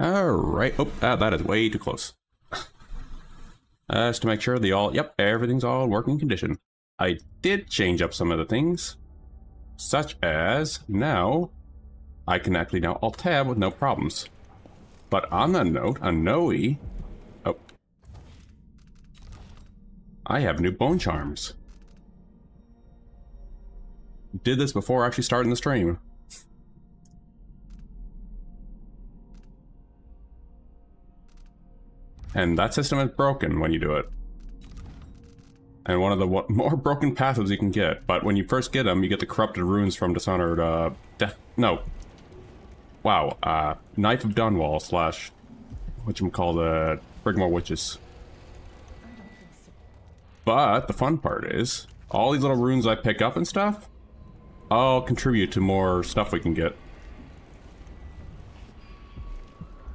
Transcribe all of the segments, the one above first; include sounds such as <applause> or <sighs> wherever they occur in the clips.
Alright. Oh, ah, that is way too close. Just to make sure the all, yep, everything's all working condition. I did change up some of the things, such as now I can actually now alt tab with no problems. But on that note, on Noe, oh, I have new bone charms. Did this before actually starting the stream. And that system is broken when you do it. And one of the <laughs> more broken passives you can get. But when you first get them, you get the corrupted runes from Dishonored, uh, Death... No. Wow, uh, Knife of Dunwall slash... call the Brigmore Witches. But the fun part is, all these little runes I pick up and stuff, all contribute to more stuff we can get.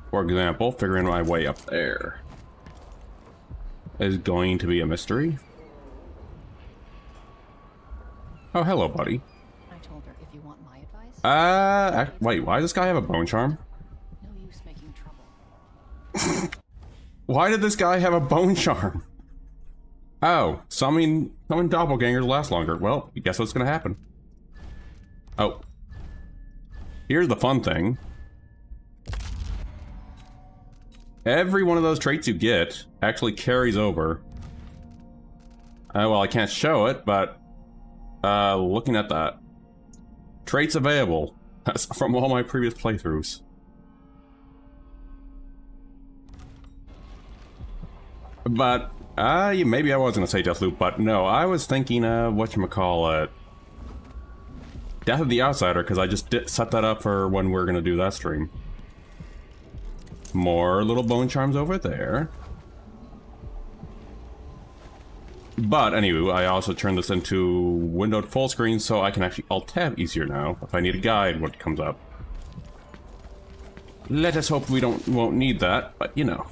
For example, figuring my way up there is going to be a mystery. Oh, hello, buddy. I told her if you want my advice. Uh, wait, why does this guy have a bone charm? No use making trouble. why did this guy have a bone charm? Oh, summon, summon doppelgangers last longer. Well, guess what's gonna happen? Oh. Here's the fun thing. Every one of those traits you get actually carries over. Uh, well, I can't show it, but uh, looking at that. Traits available <laughs> from all my previous playthroughs. But, uh, maybe I was gonna say Deathloop, but no, I was thinking, uh, whatchamacallit. Death of the Outsider, because I just did set that up for when we're gonna do that stream. More little bone charms over there. But anyway, I also turned this into windowed full screen so I can actually alt-tab easier now if I need a guide what comes up. Let us hope we don't won't need that, but you know.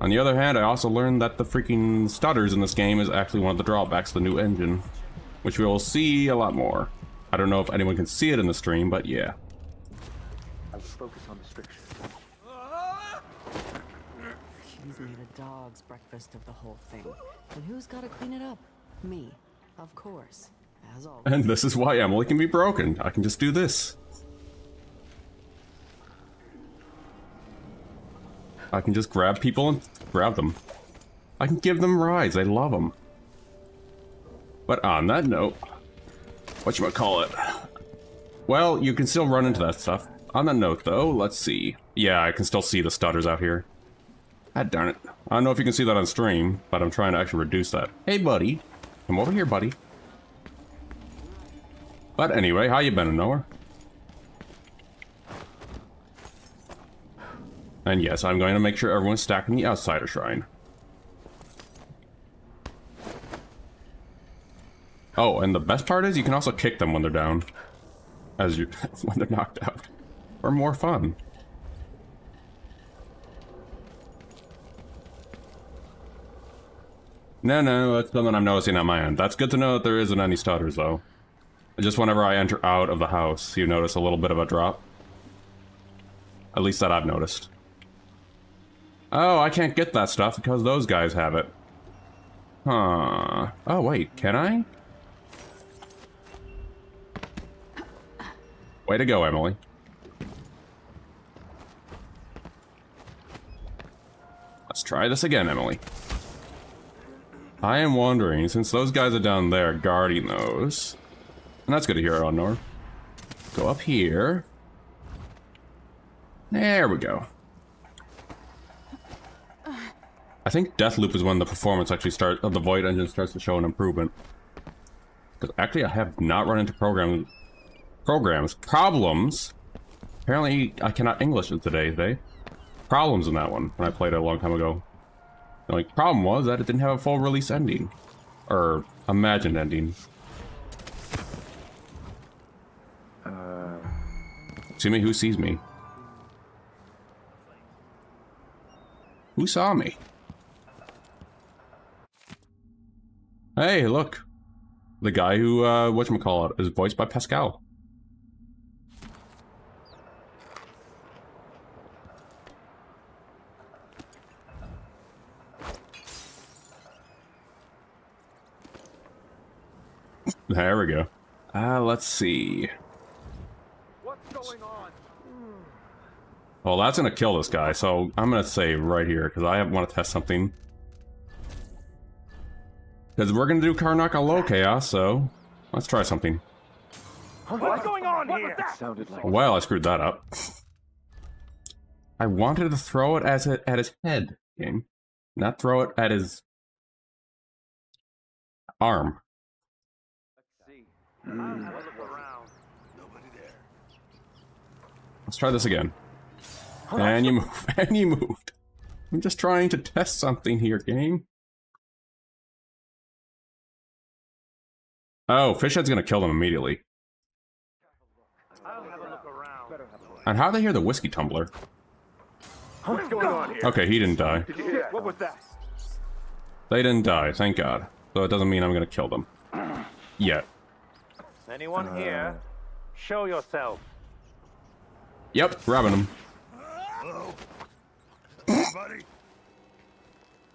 On the other hand, I also learned that the freaking stutters in this game is actually one of the drawbacks of the new engine, which we will see a lot more. I don't know if anyone can see it in the stream, but yeah. dog's breakfast of the whole thing. And who's got to clean it up? Me, of course. As always. And this is why Emily can be broken. I can just do this. I can just grab people and grab them. I can give them rides. I love them. But on that note, what you might call it? Well, you can still run into that stuff. On that note, though, let's see. Yeah, I can still see the stutters out here. God darn it. I don't know if you can see that on stream, but I'm trying to actually reduce that. Hey, buddy. Come over here, buddy. But anyway, how you been, Noah? And yes, I'm going to make sure everyone's stacking the Outsider Shrine. Oh, and the best part is you can also kick them when they're down. As you, <laughs> when they're knocked out. For more fun. No, no, that's something I'm noticing on my end. That's good to know that there isn't any stutters, though. Just whenever I enter out of the house, you notice a little bit of a drop. At least that I've noticed. Oh, I can't get that stuff because those guys have it. Huh. Oh, wait, can I? Way to go, Emily. Let's try this again, Emily. I am wondering, since those guys are down there guarding those, and that's good to hear, On Honor. Go up here. There we go. I think Deathloop is when the performance actually starts, of uh, the Void engine starts to show an improvement. Because actually I have not run into programs, programs, problems. Apparently I cannot English it today, they. Problems in that one, when I played it a long time ago. The only problem was that it didn't have a full release ending. Or imagined ending. Uh... See me? Who sees me? Who saw me? Hey, look. The guy who, uh, whatchamacallit, is voiced by Pascal. There we go. Uh, let's see. What's going on? Well, that's gonna kill this guy, so I'm gonna say right here, because I want to test something. Because we're gonna do Karnaca on low chaos, so let's try something. What's going on here? Sounded like Well, I screwed that up. <laughs> I wanted to throw it as it at his head, game, not throw it at his arm. See. I'll have a look around. Let's try this again. And you move, <laughs> and you moved. I'm just trying to test something here, game. Oh, Fishhead's gonna kill them immediately. I'll have a look around. And how they hear the whiskey tumbler? What's going on here? Okay, he didn't die. Did? What was that? They didn't die, thank God. So it doesn't mean I'm gonna kill them. <clears throat> Yet. Anyone here? Uh. Show yourself. Yep, grabbing them. Buddy.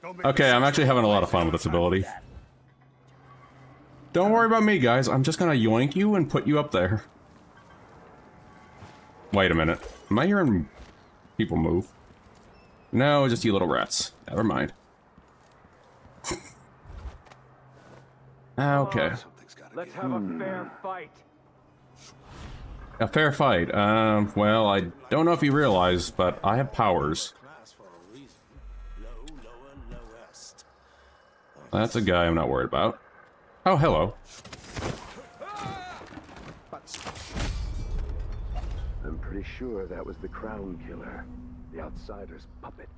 Don't make Okay, I'm actually having a lot of fun with this ability. Don't worry about me, guys. I'm just gonna yoink you and put you up there. Wait a minute. Am I hearing people move? No, just you little rats. Never mind. <laughs> okay. Something's gotta Let's give. have a fair fight. A fair fight. Um, well, I don't know if you realize, but I have powers. For a reason. Low, lower, lowest. That's a guy I'm not worried about. Oh, hello. I'm pretty sure that was the Crown Killer, the outsider's puppet.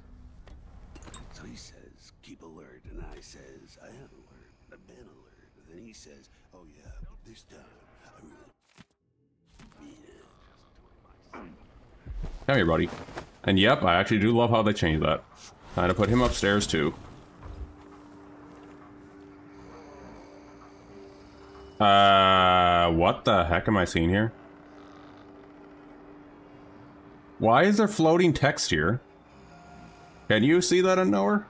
So he says, keep alert, and I says, I am alert. I've been alert. And he says, oh yeah, this time, I really mean it. Come here, buddy. And yep, I actually do love how they changed that. Time to put him upstairs, too. Uh, what the heck am I seeing here? Why is there floating text here? Can you see that in nowhere?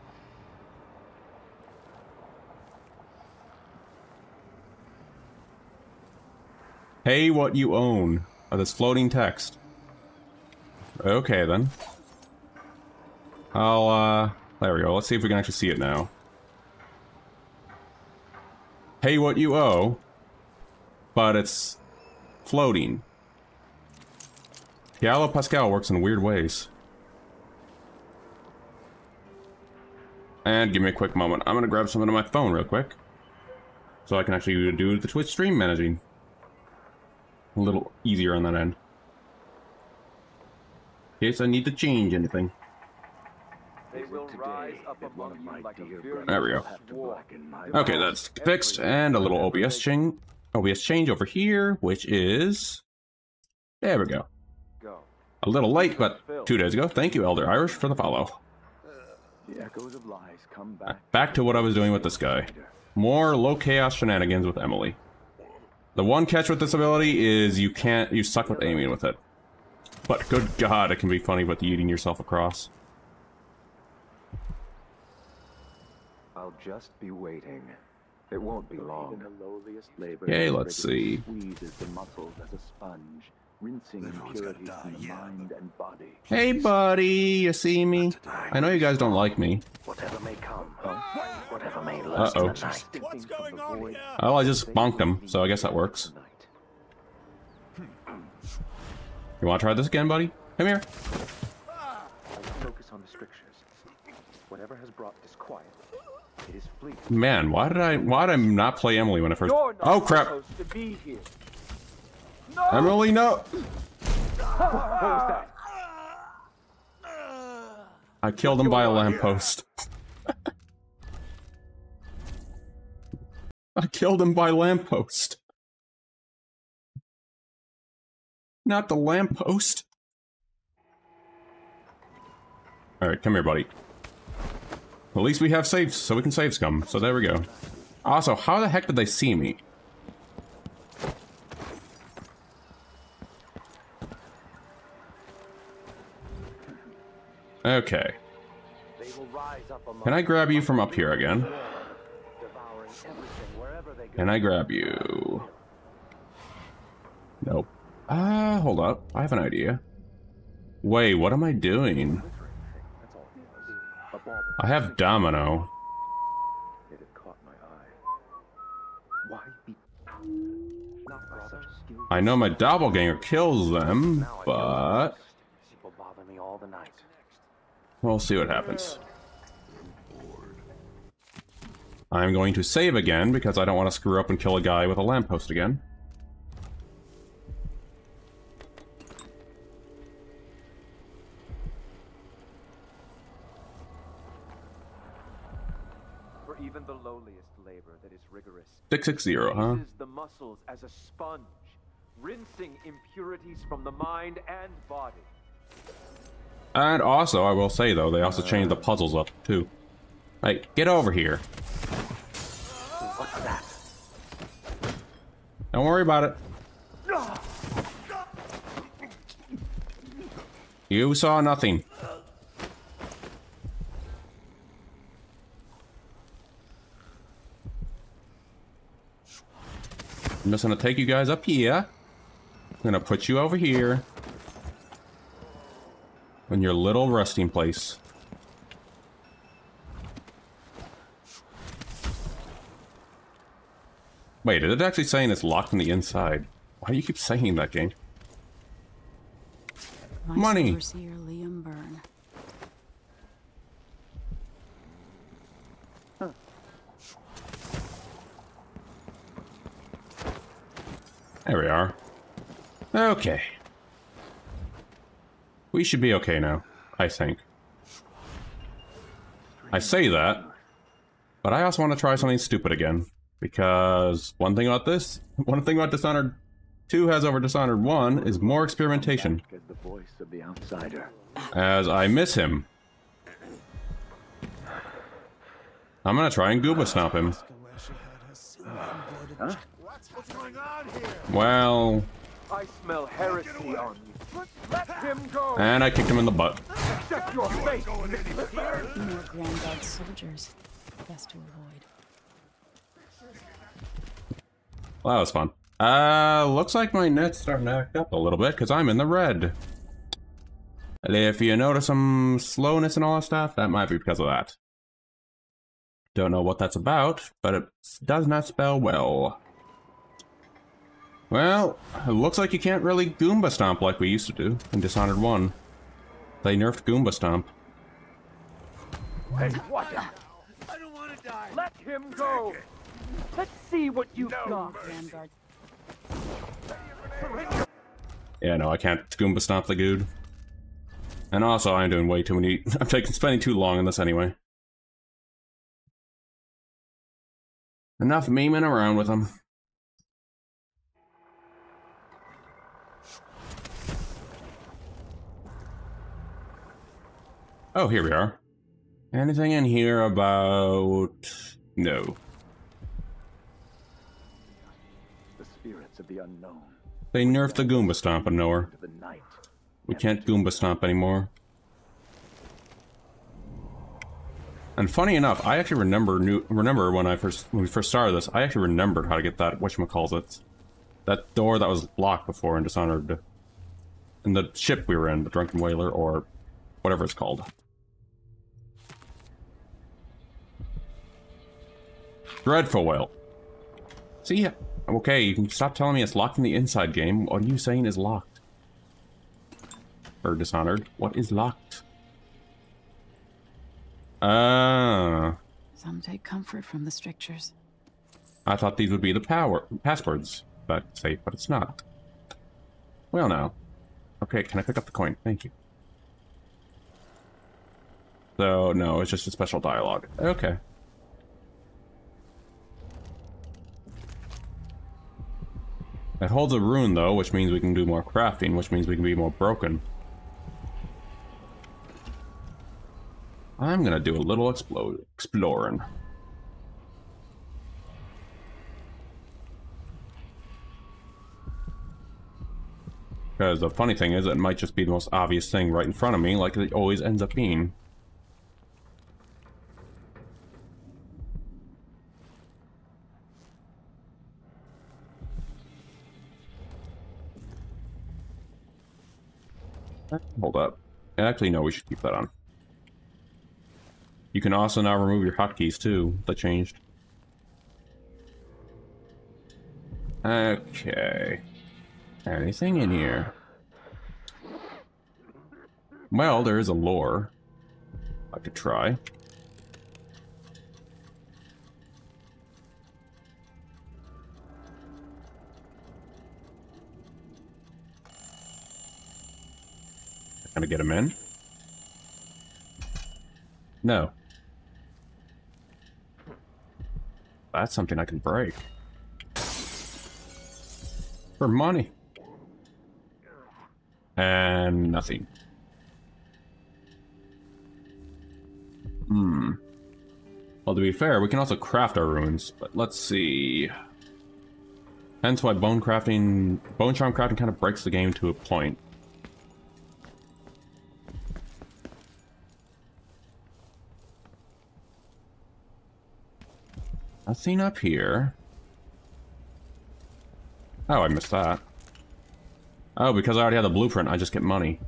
Pay what you own. Oh, that's floating text. Okay, then. I'll, uh... There we go. Let's see if we can actually see it now. Pay what you owe, but it's floating. Giallo Pascal works in weird ways. And give me a quick moment. I'm gonna grab something on my phone real quick. So I can actually do the Twitch stream managing. A little easier on that end. In case I need to change anything. They will rise up among you like a There we go. Okay, that's fixed, and a little OBS change. OBS change over here, which is there we go. Go. A little late, but two days ago. Thank you, Elder Irish, for the follow. Uh, the echoes of lies come uh, back. Back to what I was doing with this guy. More low chaos shenanigans with Emily. The one catch with this ability is you can't you suck with aiming with it. But good god, it can be funny with eating yourself across. I'll just be waiting. It won't be long. Even the lowliest labor Okay, let's see. Squeeze the muscles as a sponge, rinsing Everyone's impurities from the yeah, mind and body. Hey buddy, you see me? I know you guys don't like me. Whatever may come, whatever may lurk Uh-oh. in. What's going on here? Oh, I just bonked him, so I guess that works. Hmm. You wanna try this again, buddy? Come here. Focus on the strictures. Whatever has brought disquiet, it is fleet. Man, why did I why did I not play Emily when I first not Oh crap! Here. Emily, no! I killed him by a lamppost. <laughs> I killed him by lamppost. Not the lamppost. Alright, come here, buddy. At least we have saves, so we can save scum. So there we go. Also, how the heck did they see me? Okay. They will rise up among Can I grab you from up here again? devouring everything wherever they go. Can I grab you? Nope. Ah, hold up. I have an idea. Wait, what am I doing? That's all it was. A bauble. I have Domino. It had caught my eye. Why be not by such skill? I know my doppelganger kills them, but She will bother me all the night. We'll see what happens. I'm going to save again because I don't want to screw up and kill a guy with a lamppost again. For even the lowliest labor that is rigorous 660, huh? the muscles as a sponge, rinsing impurities from the mind and body. And also, I will say though, they also uh. changed the puzzles up too. Hey, get over here. What's that? Don't worry about it. You saw nothing. I'm just gonna take you guys up here. I'm gonna put you over here. In your little resting place. Wait, is it actually saying it's locked on the inside? Why do you keep saying that game? Vice Money. Overseer Liam Byrne. There we are. Okay. We should be okay now, I think. I say that, but I also want to try something stupid again. Because one thing about this, <laughs> one thing about Dishonored 2 has over Dishonored 1 is more experimentation. As the voice of the outsider. As I miss him. I'm gonna try and Goomba Stomp him. Well, I smell heresy on you. Let him go! and I kicked him in the butt. Accept your fate! More Grand Guard soldiers. Best to avoid. Well, that was fun. Uh, looks like my net's starting to act up a little bit because I'm in the red. And if you notice some slowness and all that stuff, that might be because of that. Don't know what that's about, but it does not spell well. Well, it looks like you can't really Goomba Stomp like we used to do in Dishonored 1. They nerfed Goomba Stomp. Hey, watch out! I don't want to die! Let him go! Let's see what you've got! Grand Guard. Yeah, no, I can't Goomba Stomp the Good. And also, I'm doing way too many. <laughs> I'm taking spending too long on this anyway. Enough memeing around with them. Oh, here we are. Anything in here about... No. The spirits of the unknown. They nerfed the Goomba Stomp in nowhere. To the night. We can't Goomba Stomp anymore. And funny enough, I actually remember new remember when I first when we first started this, I actually remembered how to get that whatchamacallit. That door that was locked before in Dishonored. In the ship we were in, the Drunken Whaler, or whatever it's called. Dreadful Whale. See, okay, you can stop telling me it's locked in the inside game. What are you saying is locked? Or Dishonored. What is locked? Ah, Some take comfort from the strictures. I thought these would be the power passwords. That's safe, but it's not. Well, now. Okay, can I pick up the coin? Thank you. So, no, it's just a special dialogue. Okay. It holds a rune, though, which means we can do more crafting, which means we can be more broken. I'm gonna do a little explode exploring. Because the funny thing is, it might just be the most obvious thing right in front of me, like it always ends up being. Hold up. Actually, no, we should keep that on. You can also now remove your hotkeys too. That changed. Okay. Anything in here? Well, there is a lore. I could try. Gonna get him in? No. That's something I can break. For money. And nothing. Hmm. Well, to be fair, we can also craft our runes, but let's see. Hence why bone crafting, bone charm crafting kind of breaks the game to a point. Nothing up here. Oh, I missed that. Oh, because I already have the blueprint, I just get money.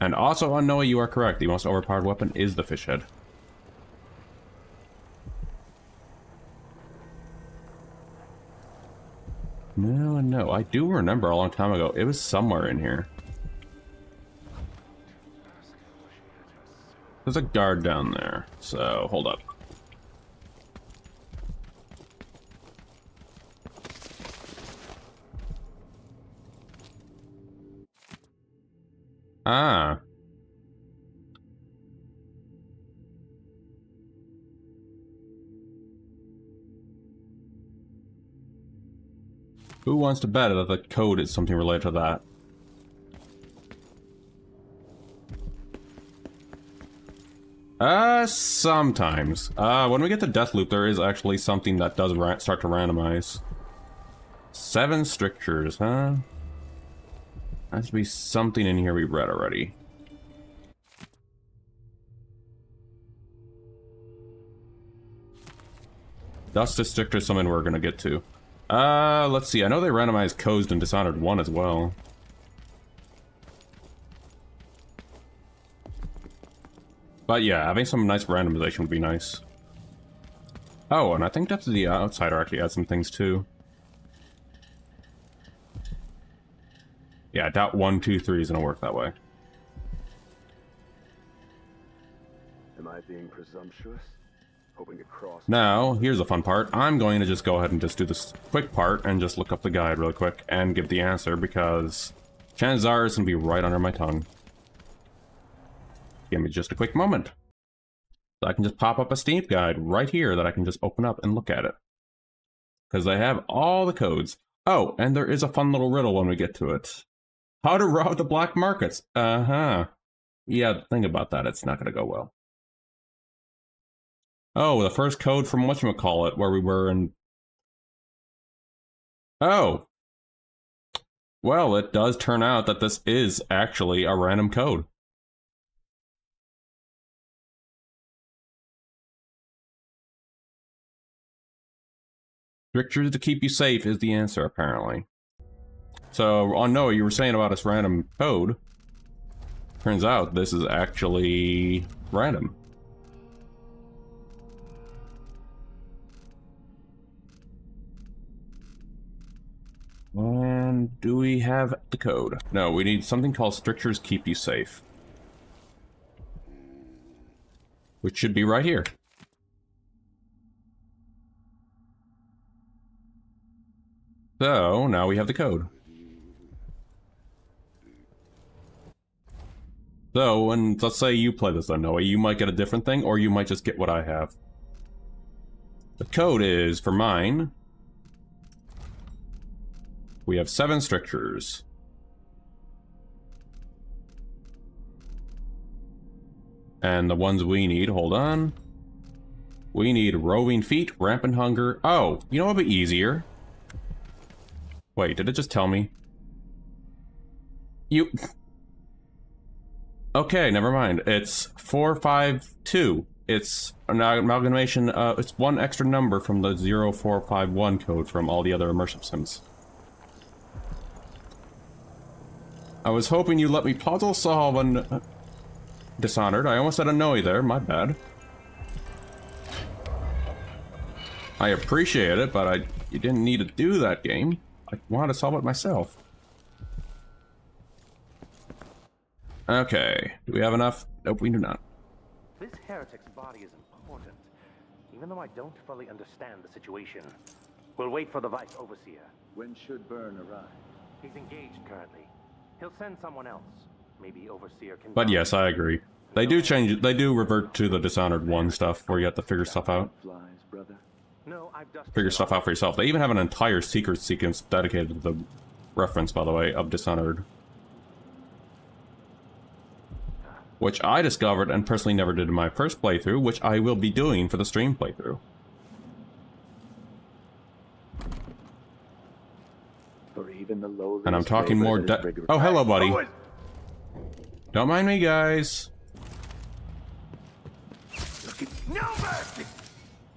And also, Unknown, you are correct. The most overpowered weapon is the fish head. No, no. I do remember a long time ago. It was somewhere in here. There's a guard down there, so hold up. Ah. Who wants to bet that the code is something related to that? Uh, sometimes. Uh, when we get to Deathloop, there is actually something that does start to randomize. Seven strictures, huh? Has to be something in here we read already. Dust District is something we're gonna get to. Uh, let's see. I know they randomized Codes and Dishonored 1 as well. But yeah, having some nice randomization would be nice. Oh, and I think of the Outsider actually adds some things too. Yeah, I doubt one, two, three is gonna work that way. Am I being presumptuous? Hoping to cross. Now, here's the fun part. I'm going to just go ahead and just do this quick part and just look up the guide really quick and give the answer because chances are it's gonna be right under my tongue. Give me just a quick moment. So I can just pop up a Steam guide right here that I can just open up and look at it. Because I have all the codes. Oh, and there is a fun little riddle when we get to it. How to rob the black markets. Uh-huh. Yeah, think about that. It's not going to go well. Oh, the first code from whatchamacallit, where we were in... Oh. Well, it does turn out that this is actually a random code. Strictures to keep you safe is the answer, apparently. So, oh, on Noah, you were saying about this random code. Turns out this is actually random. And do we have the code? No, we need something called Strictures Keep You Safe. Which should be right here. So, now we have the code. So, and let's say you play this on Noah, you might get a different thing, or you might just get what I have. The code is, for mine, we have seven strictures. And the ones we need, hold on. We need roving feet, rampant hunger. Oh, you know what would be easier? Wait, did it just tell me? You... Okay, never mind. It's 452. It's an amalgamation, uh, it's one extra number from the 0451 code from all the other immersive sims. I was hoping you'd let me puzzle solve on uh, Dishonored. I almost said a no there, my bad. I appreciate it, but I you didn't need to do that game. I wanted to solve it myself. Okay, do we have enough? Nope, we do not. This heretic's body is important, even though I don't fully understand the situation. We'll wait for the Vice Overseer. When should Byrne arrive? He's engaged currently. He'll send someone else. Maybe Overseer can... But yes, I agree. They do change it. They do revert to the Dishonored 1 stuff where you have to figure stuff out. Flies, brother. No, I've dusted Figure stuff out for yourself. They even have an entire secret sequence dedicated to the reference, by the way, of Dishonored. Which I discovered and personally never did in my first playthrough, which I will be doing for the stream playthrough. For even the And I'm talking more labor that is de- rigorous- Oh, hello, buddy. Don't mind me, guys. No mercy!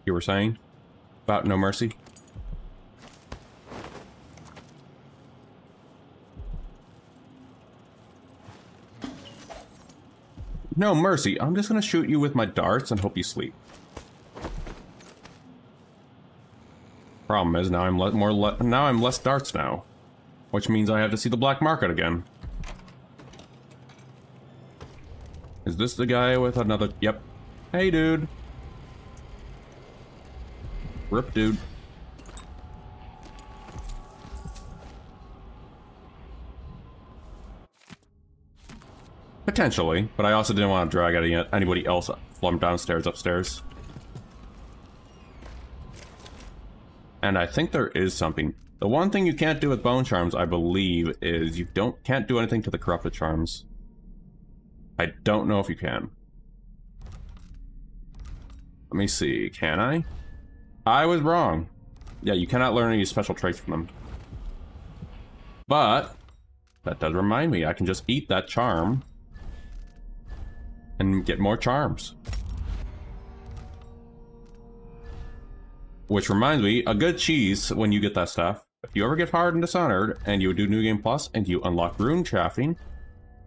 You were saying? About No Mercy? No mercy. I'm just gonna shoot you with my darts and hope you sleep. Problem is now I'm more now I'm less darts now, which means I have to see the black market again. Is this the guy with another? Yep. Hey, dude. Rip, dude. Potentially, but I also didn't want to drag any, anybody else from downstairs upstairs. And I think there is something. The one thing you can't do with bone charms, I believe, is you don't can't do anything to the corrupted charms. I don't know if you can. Let me see, can I? I was wrong. Yeah, you cannot learn any special traits from them. But, that does remind me, I can just eat that charm and get more charms. Which reminds me, a good cheese when you get that stuff. If you ever get hard and dishonored and you do New Game Plus and you unlock Rune Chaffing,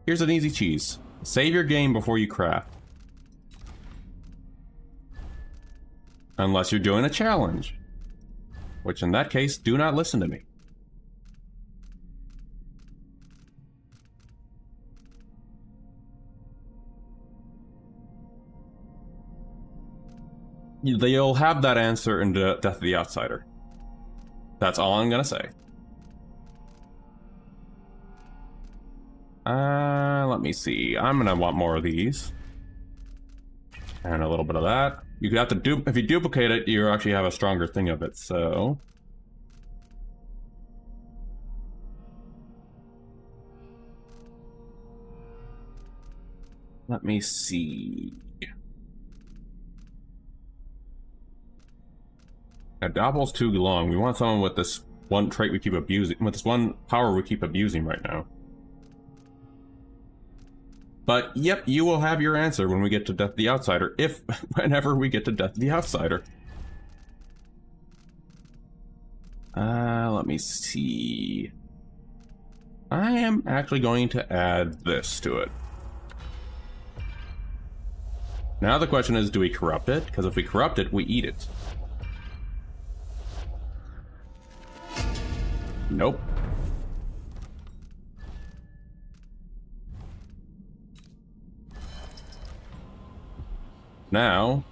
here's an easy cheese. Save your game before you craft. Unless you're doing a challenge. Which in that case, do not listen to me. They'll have that answer in the Death of the Outsider. That's all I'm gonna say. Uh, let me see. I'm gonna want more of these. And a little bit of that. You could have to do if you duplicate it, you actually have a stronger thing of it, so... Let me see. Now, Doppel's too long. We want someone with this one trait we keep abusing, with this one power we keep abusing right now. But yep, you will have your answer when we get to Death the Outsider, if <laughs> whenever we get to Death the Outsider. Uh, let me see. I am actually going to add this to it. Now the question is, do we corrupt it? Because if we corrupt it, we eat it. Nope. Now,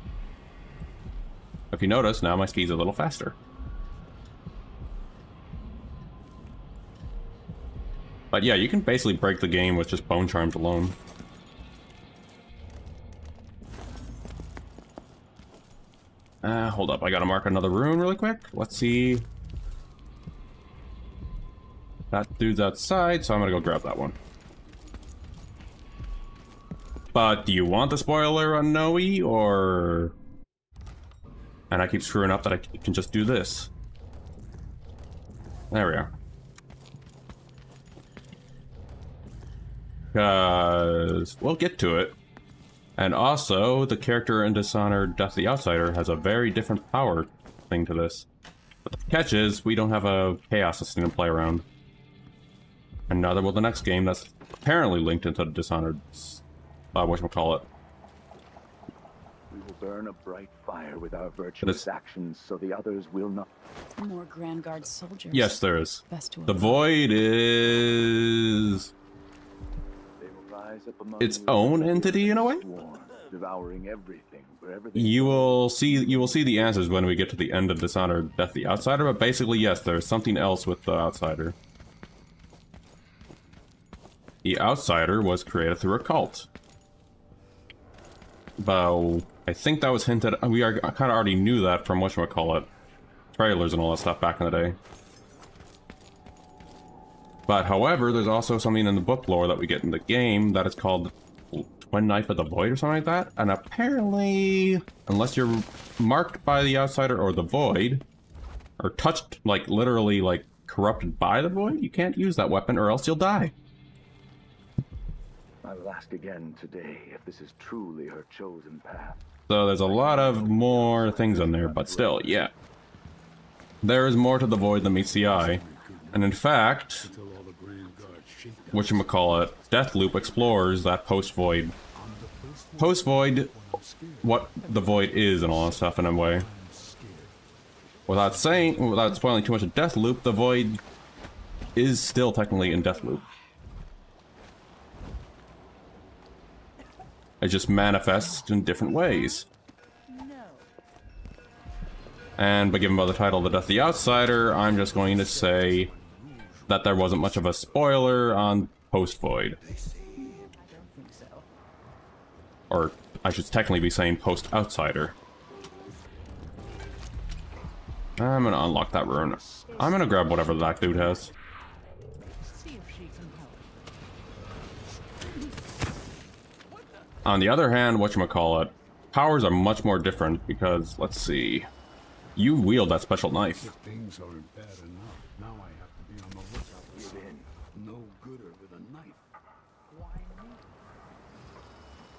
if you notice, now my speed's a little faster. But yeah, you can basically break the game with just bone charms alone. Uh, hold up, I gotta mark another rune really quick. Let's see. That dude's outside, so I'm gonna go grab that one. But do you want the spoiler on Noe, or... And I keep screwing up that I can just do this. There we are. Because we'll get to it. And also, the character in Dishonored Death the Outsider has a very different power thing to this. But the catch is, we don't have a Chaos system to play around. Another will the next game that's apparently linked into Dishonored. Uh, whatchamacallit. We call it. We will burn a bright fire with our virtuous actions so the others will not. More Grand Guard soldiers. Yes, there is. Best to The avoid. Void is They will rise up among its own entity in a way. devouring everything wherever You will see you will see the answers when we get to the end of Dishonored Death the Outsider, but basically yes, there's something else with the Outsider. The Outsider was created through a cult. Though I think that was hinted we are kinda already knew that from whatchamacallit trailers and all that stuff back in the day. But however, there's also something in the book lore that we get in the game that is called Twin Knife of the Void or something like that. And apparently, unless you're marked by the Outsider or the Void, or touched, like literally, like corrupted by the Void, you can't use that weapon or else you'll die. I will ask again today if this is truly her chosen path. So there's a lot of more things in there, but still, yeah. There is more to the Void than meets the eye. And in fact, whatchamacallit, Deathloop explores that post-Void. Post-Void, what the Void is and all that stuff in a way. Without saying, without spoiling too much of Deathloop, the Void is still technically in Deathloop. It just manifests in different ways. And by giving by the title The Death of the Outsider, I'm just going to say that there wasn't much of a spoiler on Post Void. Or I should technically be saying Post Outsider. I'm gonna unlock that rune. I'm gonna grab whatever that dude has. On the other hand, whatchamacallit, powers are much more different because, let's see, you wield that special knife. Things aren't bad enough. Now I have to be on the lookout for something no gooder with a knife.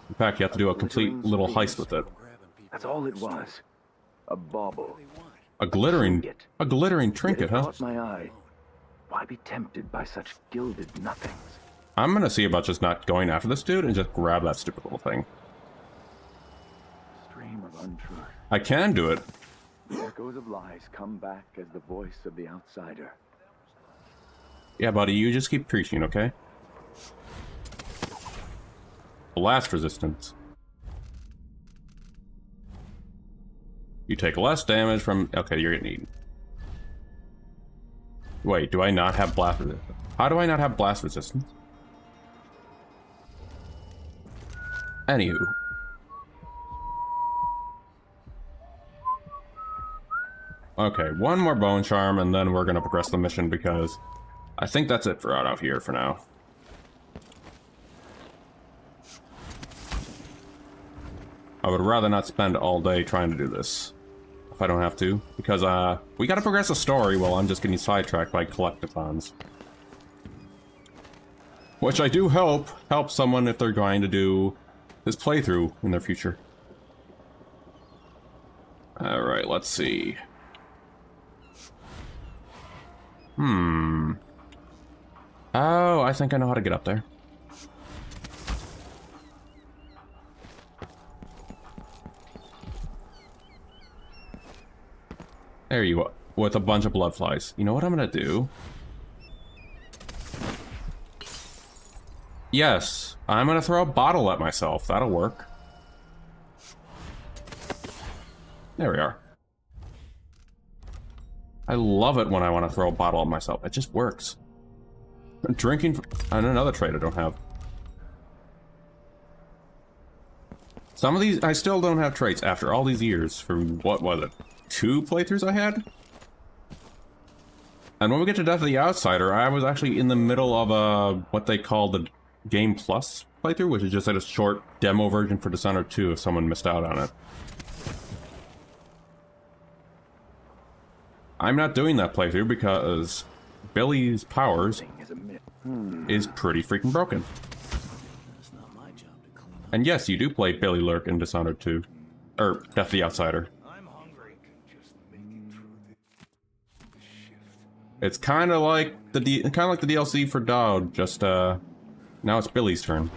In fact, you have to do a complete little heist with it. That's all it was. A bauble. A glittering, a glittering trinket, huh? my eye. Why be tempted by such gilded nothings? I'm gonna see about just not going after this dude and just grab that stupid little thing. Stream of untruth. I can do it. Echoes of lies come back as the voice of the outsider. Yeah, buddy, you just keep preaching, okay? Blast resistance. You take less damage from... Okay, you're gonna need... Wait, do I not have blast resistance? How do I not have blast resistance? Anywho. Okay, one more bone charm and then we're gonna progress the mission because I think that's it for out of here for now. I would rather not spend all day trying to do this. If I don't have to. Because, uh, we gotta progress the story while I'm just getting sidetracked by collectathons. Which I do hope helps someone if they're going to do this playthrough in their future. Alright, let's see. Hmm. Oh, I think I know how to get up there. There you are, with a bunch of blood flies. You know what I'm gonna do? Yes, I'm gonna throw a bottle at myself. That'll work. There we are. I love it when I want to throw a bottle at myself. It just works. Drinking and another trait I don't have. Some of these I still don't have traits after all these years for what was it? Two playthroughs I had? And when we get to Death of the Outsider, I was actually in the middle of a what they call the Game Plus playthrough, which is just like a short demo version for Dishonored 2 if someone missed out on it. I'm not doing that playthrough because Billy's powers is pretty freaking broken. And yes, you do play Billy Lurk in Dishonored 2. Or Death the Outsider. It's kind of like the D kind of like the DLC for Daud, just uh, now it's Billy's turn.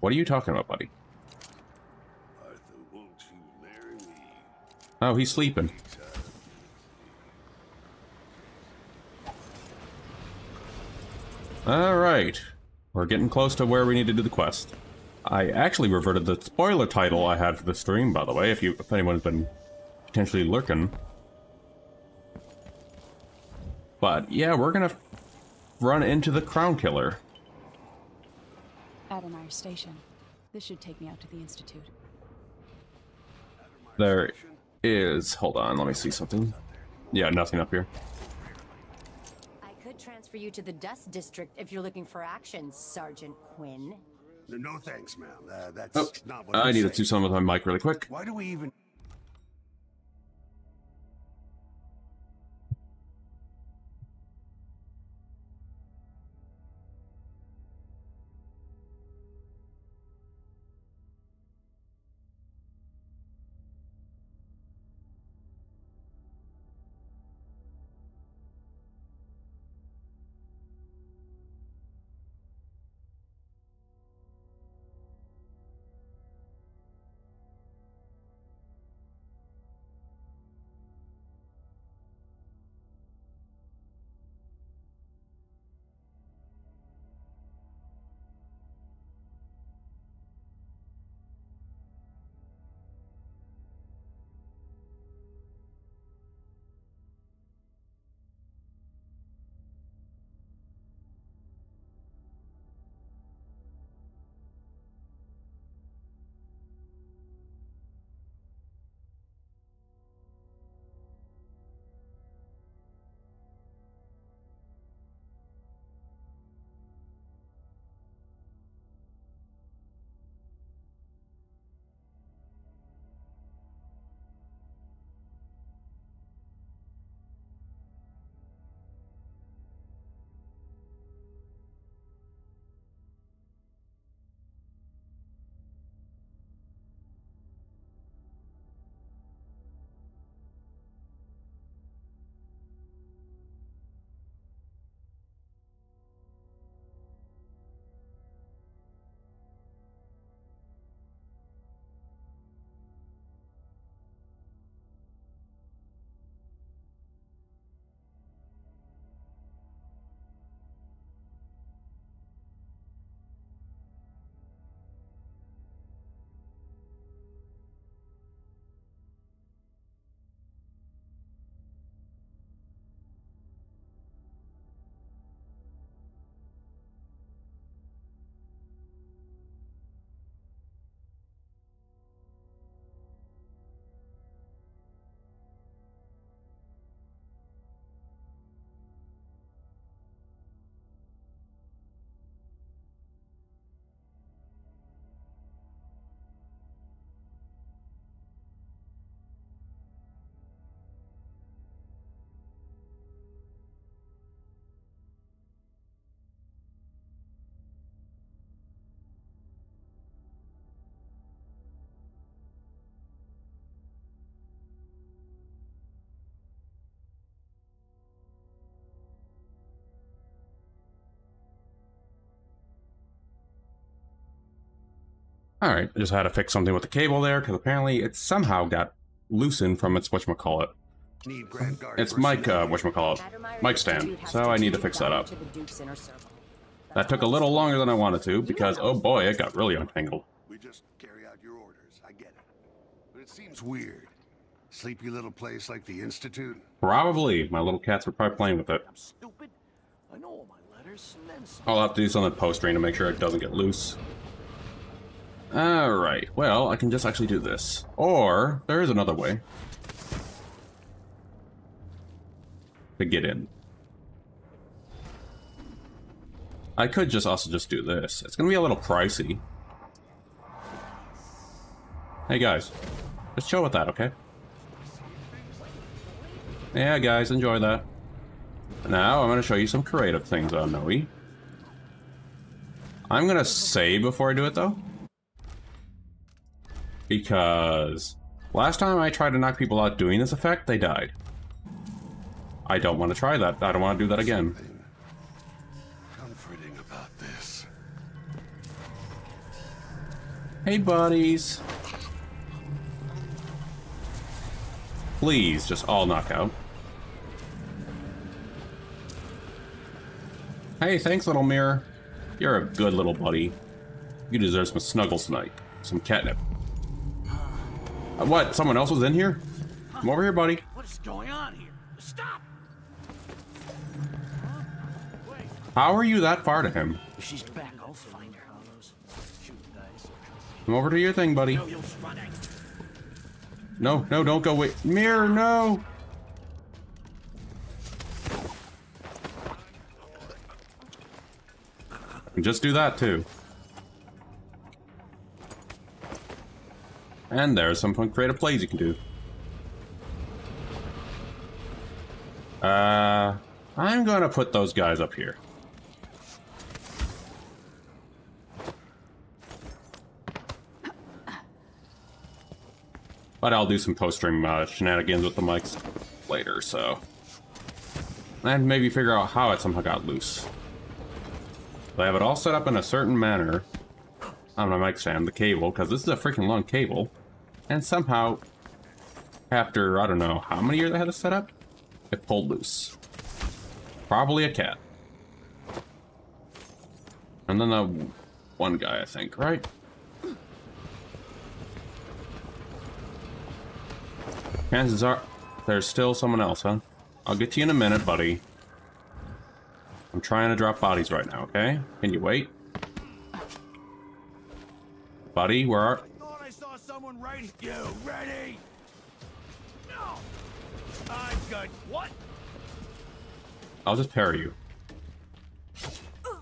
What are you talking about, buddy? Oh, he's sleeping. Alright. We're getting close to where we need to do the quest. I actually reverted the spoiler title I had for the stream, by the way, if you if anyone's been potentially lurking. But yeah, we're gonna run into the Crown Killer. Addermire Station. This should take me out to the Institute. There is... Hold on, let me see something. Yeah, nothing up here. I could transfer you to the Dust District if you're looking for action, Sergeant Quinn. No thanks, ma'am. Uh, that's Oh, not what I I'm need to saying. do something with my mic really quick. Why do we even... Alright, I just had to fix something with the cable there, because apparently it somehow got loosened from its whatchamacallit. Need Grand Guard It's mic, uh, personnel. whatchamacallit, Addermire mic Institute stand, so I need to fix that up. to the Duke's inner circle. That took a little longer than I wanted to, because, oh boy, it got really untangled. We just carry out your orders. I get it. But it seems weird. Sleepy little place like the Institute. Probably. My little cats were probably playing with it. I'm stupid. I know all my letters and then I'll have to do something post-stream to make sure it doesn't get loose. Alright, well, I can just actually do this. Or, there is another way. To get in. I could just also just do this. It's gonna be a little pricey. Hey guys, just chill with that, okay? Yeah, guys, enjoy that. Now I'm gonna show you some creative things on Noe. I'm gonna say before I do it though. Because last time I tried to knock people out doing this effect, they died. I don't want to try that. I don't want to do that again. Something comforting about this. Hey, buddies. Please, just all knockout. Hey, thanks, little mirror. You're a good little buddy. You deserve some snuggles tonight. Some catnip. Uh, what? Someone else was in here? Come over here, buddy. What is going on here? Stop! How are you that far to him? If she's back, I'll find her. All those shooting dice. Come over to your thing, buddy. No. No, no, don't go away. Mirror, no! And just do that, too. And there's some fun creative plays you can do. Uh, I'm gonna put those guys up here. But I'll do some post-stream uh, shenanigans with the mics later, so... And maybe figure out how it somehow got loose. I have it all set up in a certain manner on my mic stand, the cable, because this is a freaking long cable. And somehow, after, I don't know, how many years I had this set up, it pulled loose. Probably a cat. And then the one guy, I think, right? Chances are there's still someone else, huh? I'll get to you in a minute, buddy. I'm trying to drop bodies right now, okay? Can you wait? Buddy, where are... I Thought I saw someone right. You ready? No. I'm good. What? I'll just parry you.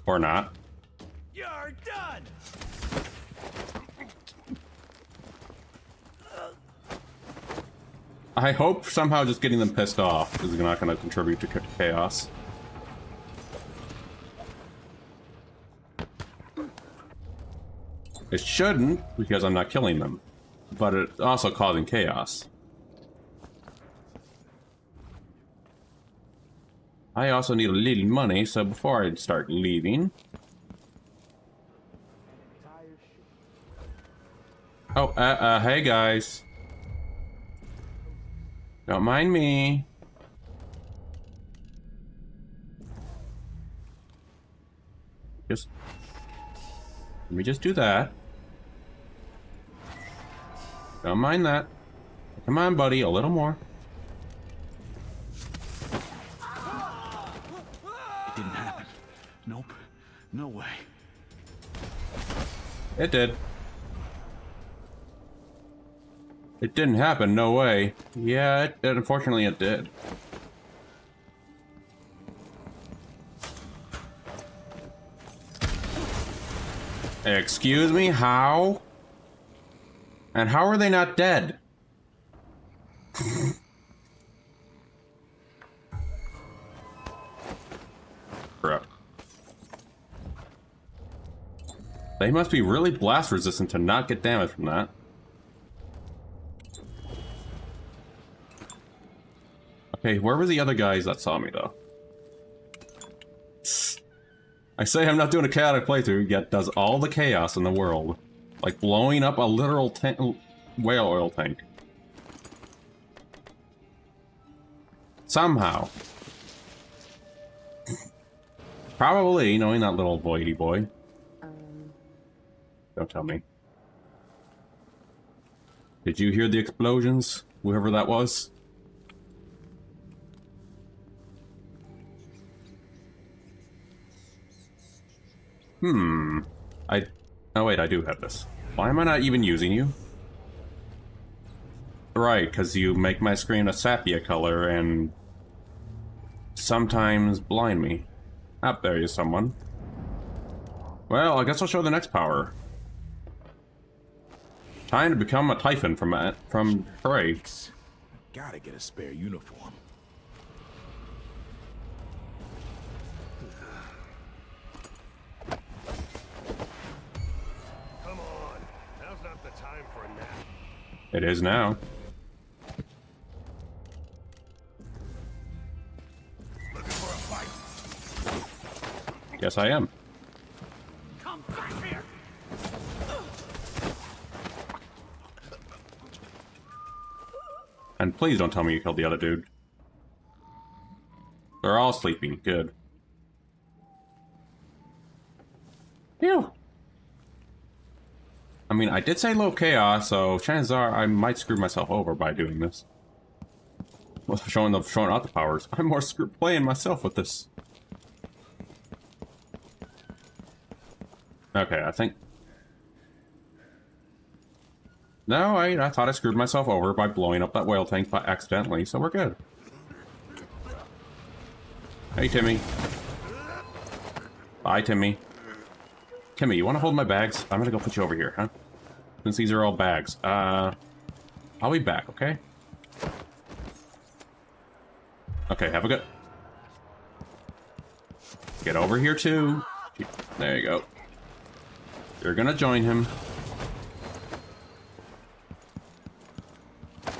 Or not. You're done. I hope somehow just getting them pissed off is not going to contribute to chaos. It shouldn't, because I'm not killing them. But it's also causing chaos. I also need a little money, so before I start leaving... Oh, uh, uh, hey guys. Don't mind me. Just let me just do that. Don't mind that. Come on, buddy, a little more. It didn't happen. Nope. No way. It did. It didn't happen, no way. Yeah, it, it, unfortunately it did. Excuse me, how? And how are they not dead? Crap. They must be really blast resistant to not get damage from that. Okay, where were the other guys that saw me, though? I say I'm not doing a chaotic playthrough, yet does all the chaos in the world. Like blowing up a literal whale oil tank. Somehow. <clears throat> Probably, knowing that little voidy boy. Don't tell me. Did you hear the explosions? Whoever that was? Hmm. I... Oh wait, I do have this. Why am I not even using you? Right, because you make my screen a sepia color and... Sometimes blind me. Up there is someone. Well, I guess I'll show the next power. Time to become a Typhon from uh, from Prey. Gotta get a spare uniform. It is now. Yes, I am. Come back here! And please don't tell me you killed the other dude. They're all sleeping. Good. Phew. I mean, I did say low chaos, so chances are I might screw myself over by doing this. Well, <laughs> showing the showing out the powers. I'm more screw playing myself with this. Okay, I think. No, I, I thought I screwed myself over by blowing up that whale tank by accidentally, so we're good. Hey, Timmy. Bye, Timmy. Timmy, you want to hold my bags? I'm gonna go put you over here, huh? Since these are all bags. Uh, I'll be back, okay? Okay, have a good... Get over here, too. There you go. You're gonna join him.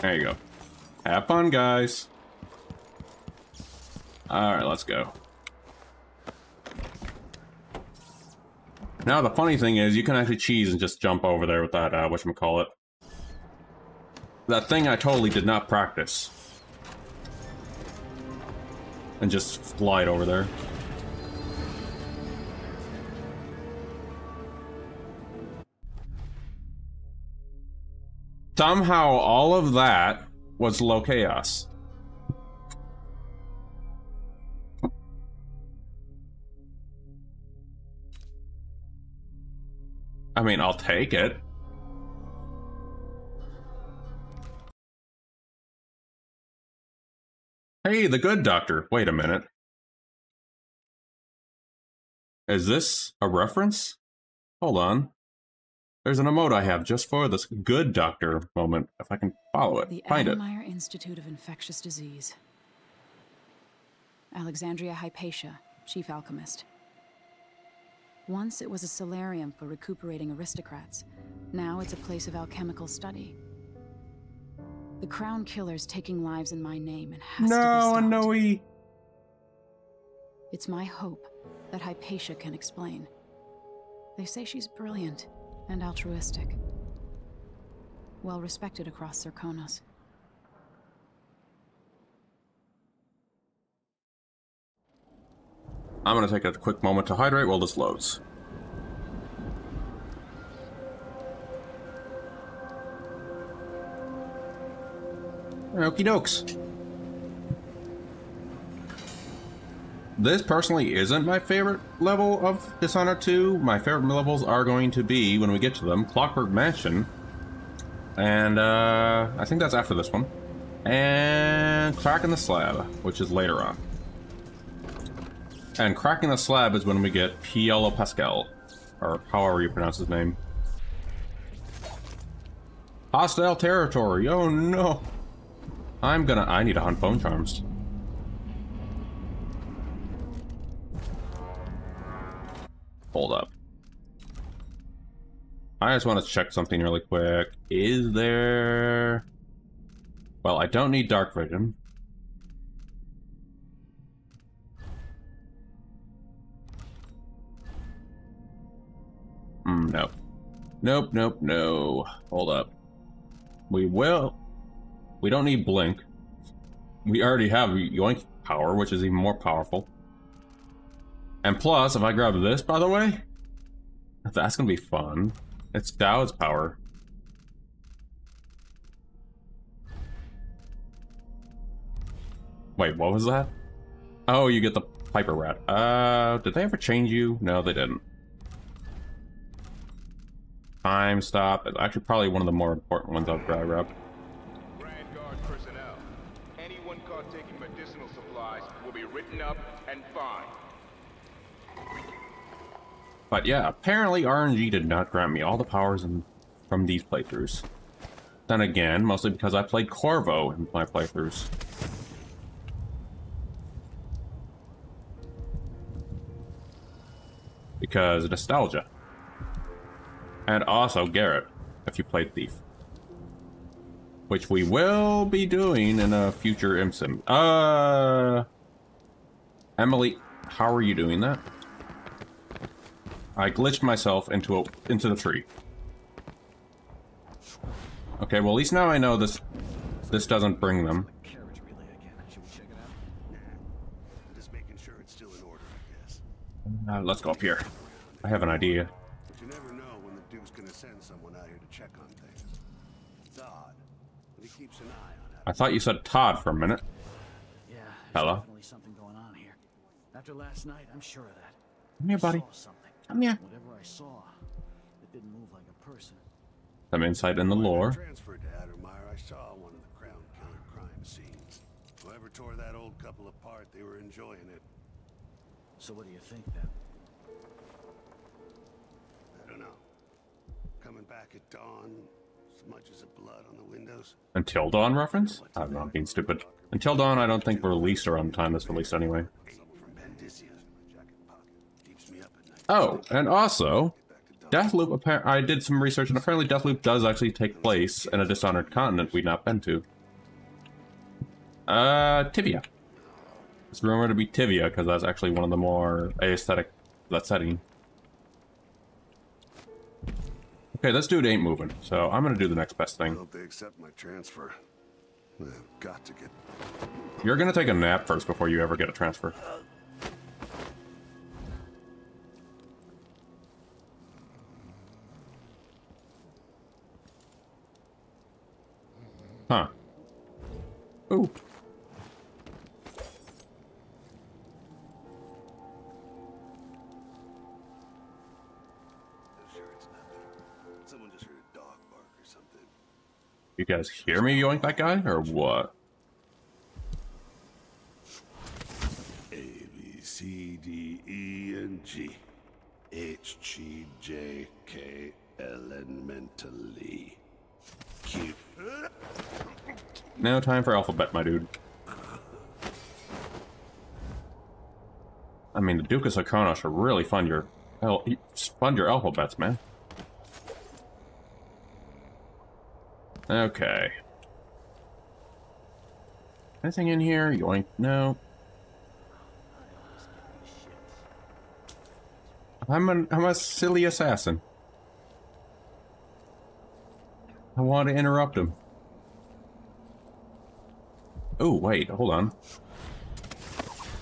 There you go. Have fun, guys. Alright, let's go. Now, the funny thing is, you can actually cheese and just jump over there with that, uh, whatchamacallit. That thing I totally did not practice. And just slide over there. Somehow, all of that was low chaos. I mean, I'll take it. Hey, the good doctor. Wait a minute. Is this a reference? Hold on. There's an emote I have just for this good doctor moment, if I can follow it. The Find it. Addermire Institute of Infectious Disease. Alexandria Hypatia, chief alchemist. Once it was a solarium for recuperating aristocrats. Now it's a place of alchemical study. The crown killer's taking lives in my name and has to be No, stopped. no, It's my hope that Hypatia can explain. They say she's brilliant and altruistic. Well respected across Serkonos. I'm gonna take a quick moment to hydrate while this loads. Okie dokes. This personally isn't my favorite level of Dishonored 2. My favorite levels are going to be, when we get to them, Clockwork Mansion. And, uh, I think that's after this one. And Crack in the Slab, which is later on. And cracking the slab is when we get Pielo Pascal, or however you pronounce his name. Hostile territory. Oh no. I'm gonna. I need to hunt bone charms. Hold up. I just want to check something really quick. Is there? Well, I don't need dark vision. Mm, no. Nope, nope, no. Hold up. We will. We don't need Blink. We already have Yoink power, which is even more powerful. And plus, if I grab this, by the way, that's gonna be fun. It's Daud's power. Wait, what was that? Oh, you get the Piper Rat. Uh, did they ever change you? No, they didn't. Time stop. It's actually probably one of the more important ones I'll grab. Grand Guard personnel. Anyone caught taking medicinal supplies will be written up and fined. But yeah, apparently RNG did not grant me all the powers in, from these playthroughs. Then again, mostly because I played Corvo in my playthroughs. Because nostalgia. And also Garrett, if you played Thief. which we will be doing in a future IMSIM. Uh, Emily, how are you doing that? I glitched myself into a into the tree. Okay, well at least now I know this this doesn't bring them. Carriage relay again. Should we check it out? Nah. Just making sure it's still in order, I guess. Uh, let's go up here. I have an idea. But you never know when the Duke's gonna send someone out here to check on things. It's odd. But he keeps an eye on it. I thought you said Todd for a minute. Yeah. Hello? Definitely something going on here. After last night, I'm sure of that. Come here, buddy. I saw something. Come here. Whatever I saw, it didn't move like a person. Some insight in the lore. transferred to Addermire, I saw one of the Crown Killer crime scenes. Whoever tore that old couple apart, they were enjoying it. So what do you think then? I don't know. Coming back at dawn, smudges of blood on the windows. Until Dawn reference? I'm not being stupid. Until Dawn, I don't think we're released around the time this released anyway. Someone from Pandyssia in my jacket pocket. Keeps me up at night. Oh, and also, Deathloop, I did some research, and apparently Deathloop does actually take place in a Dishonored continent we've not been to. Uh, Tyvia. It's rumored to be Tyvia, because that's actually one of the more aesthetic that setting. Okay, this dude ain't moving, so I'm gonna do the next best thing. they accept my transfer. I've got to get You're gonna take a nap first before you ever get a transfer. Huh. Ooh. You guys hear me yoink that guy, or what? A B C D E and G H G J K L N mentally. Q. No time for alphabet, my dude. I mean, the Duke of Sarkana should really fund your, fund your alphabets, man. Okay. Anything in here? Yoink. No. I'm an I'm a silly assassin. I want to interrupt him. Oh, wait, hold on.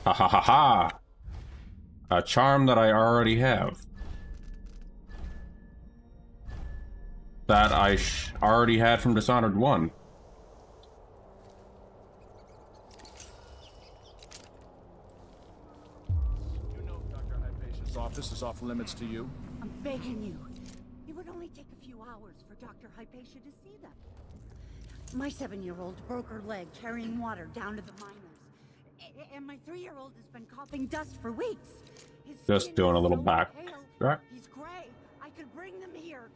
Ha ha ha ha! A charm that I already have. That I sh already had from Dishonored 1. You know Dr. Hypatia's office is off limits to you. I'm begging you. It would only take a few hours for Dr. Hypatia to see them. My seven-year-old broke her leg carrying water down to the miners. A- And my three-year-old has been coughing dust for weeks. His Just doing a little back pale. track. He's gray. I could bring them here.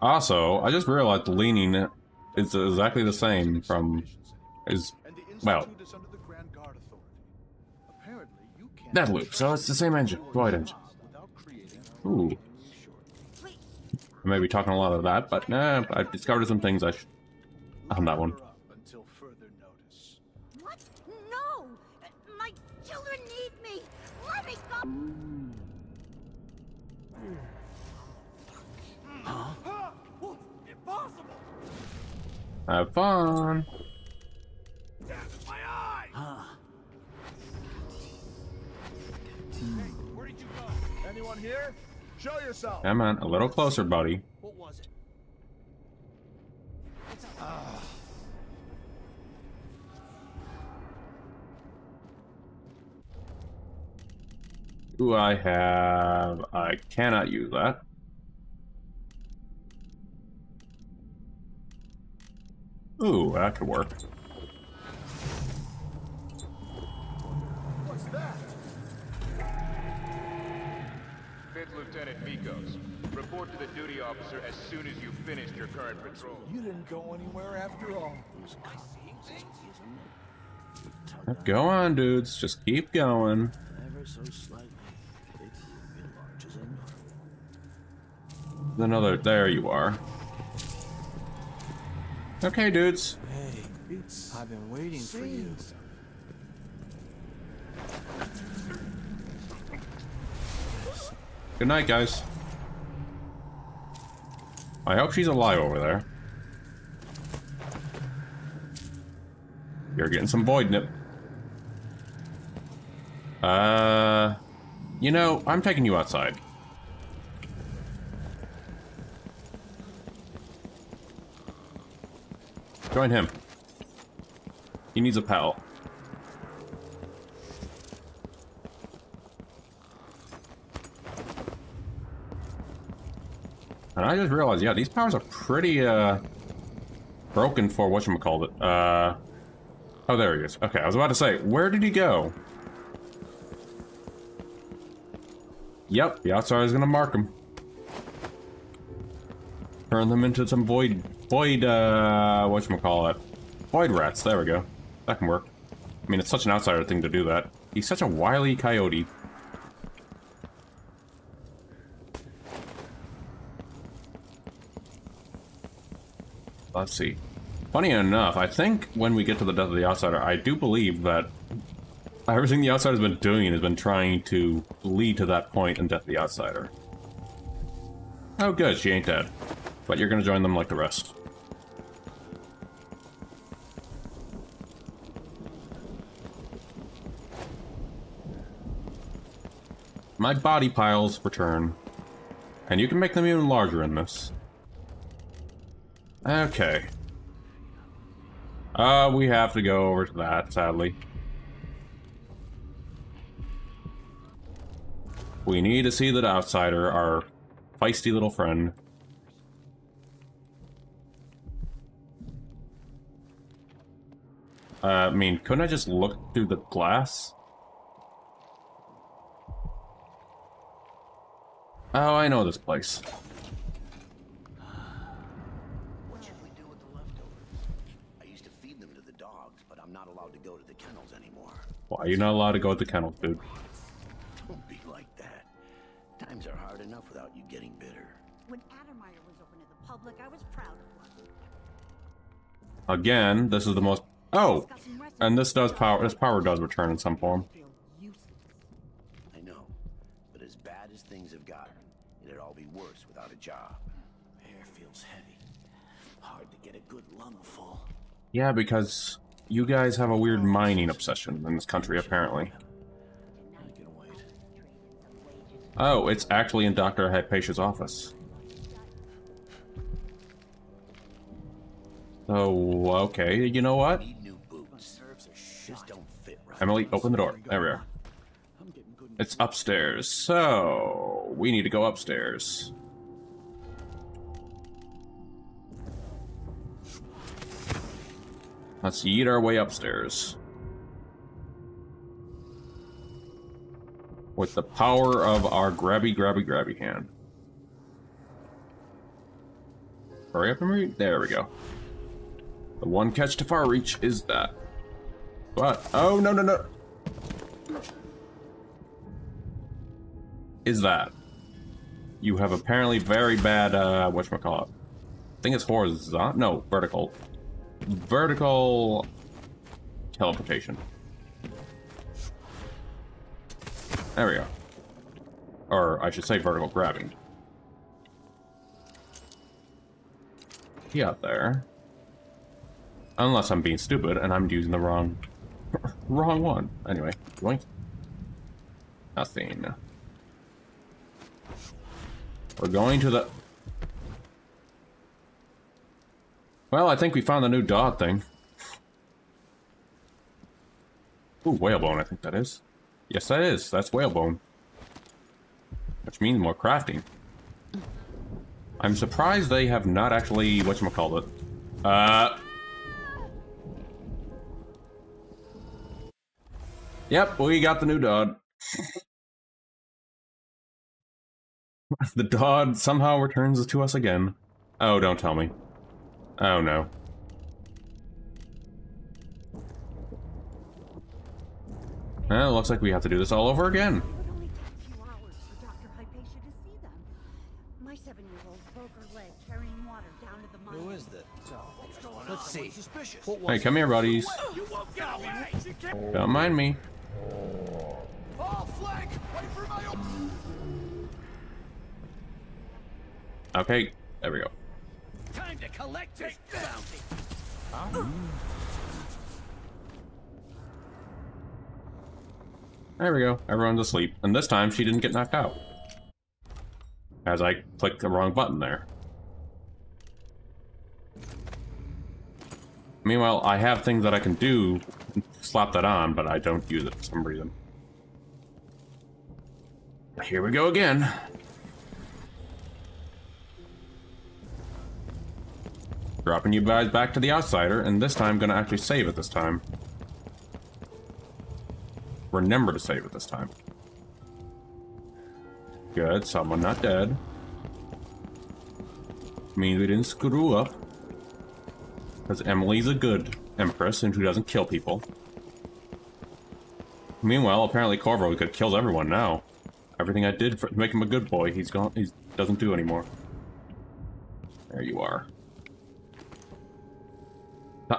Also, I just realized the leaning is exactly the same from is well that loop. So it's the same engine, Void engine. Ooh. I may be talking a lot of that, but nah, I've discovered some things I sh on that one. her up until further notice. What? No! My children need me! Let me go! Impossible! Have fun. My eye! Hey, where did you go? Anyone here? Show yourself. Come on, a little closer, buddy. What was it? Ooh, I have. I cannot use that. Ooh, that could work. What's that? Fifth Lieutenant Mikos. Report to the duty officer as soon as you've finished your current patrol. You didn't go anywhere after all. Go on, dudes. Just keep going. Ever so slightly, it enlarges Another. There you are. Okay, dudes. Hey, I've been waiting for you. Good night, guys. I hope she's alive over there. You're getting some void nip. Uh, you know, I'm taking you outside. Join him. He needs a pal. And I just realized, yeah, these powers are pretty, uh, broken for whatchamacallit. Uh, oh, there he is. Okay, I was about to say, where did he go? Yep, the outsider's gonna mark him. Turn them into some void, void, uh, whatchamacallit. Void rats, there we go. That can work. I mean, it's such an outsider thing to do that. He's such a wily coyote. Let's see. Funny enough, I think when we get to the Death of the Outsider, I do believe that everything the Outsider's been doing has been trying to lead to that point in Death of the Outsider. Oh good, she ain't dead. But you're gonna join them like the rest. My body piles return. And you can make them even larger in this. Okay. Uh, we have to go over to that, sadly. We need to see that outsider, our feisty little friend. Uh, I mean, couldn't I just look through the glass? Oh, I know this place. What should we do with the leftovers? I used to feed them to the dogs, but I'm not allowed to go to the kennels anymore. Why are you not allowed to go to the kennel, dude? Don't be like that. Times are hard enough without you getting bitter. When Addermire was open to the public, I was proud of one. Again, this is the most... Oh! And this does power... This power does return in some form. I know, but as bad as things have gotten, it'd all be worse without a job. Air feels heavy. Hard to get a good lungful. Yeah, because you guys have a weird mining obsession in this country, apparently. Oh, it's actually in Dr. Hypatia's office. Oh, okay. You know what? Emily, open the door. There we are. It's upstairs. So, we need to go upstairs. Let's eat our way upstairs. With the power of our grabby, grabby, grabby hand. Hurry up and read. There we go. The one catch to far reach is that. But, oh, no, no, no. Is that. You have apparently very bad, uh, whatchamacallit. I think it's horizontal, no, vertical. Vertical teleportation. There we go. Or, I should say vertical grabbing. He out there. Unless I'm being stupid and I'm using the wrong... <laughs> wrong one. Anyway, going. Nothing. We're going to the... Well, I think we found the new Dodd thing. Ooh, whalebone, I think that is. Yes, that is. That's whalebone. Which means more crafting. I'm surprised they have not actually... Whatchamacallit? Uh... Yep, we got the new Dodd. <laughs> the Dodd somehow returns to us again. Oh, don't tell me. Oh no. Well, looks like we have to do this all over again. It would only take a few hours for Dr. Hypatia to see them. My seven-year-old broke her leg carrying water down to the mine. Who is this? Let's see. Hey, come here, buddies. Don't mind me. Okay, there we go. Time to collect this bounty. There we go. Everyone's asleep. And this time, she didn't get knocked out. As I clicked the wrong button there. Meanwhile, I have things that I can do, slap that on, but I don't use it for some reason. Here we go again. Dropping you guys back to the outsider, and this time gonna actually save it this time. Remember to save it this time. Good, someone not dead. Means we didn't screw up. Because Emily's a good empress and who doesn't kill people. Meanwhile, apparently Corvo could kills everyone now. Everything I did for, to make him a good boy, he's gone. He doesn't do anymore. There you are.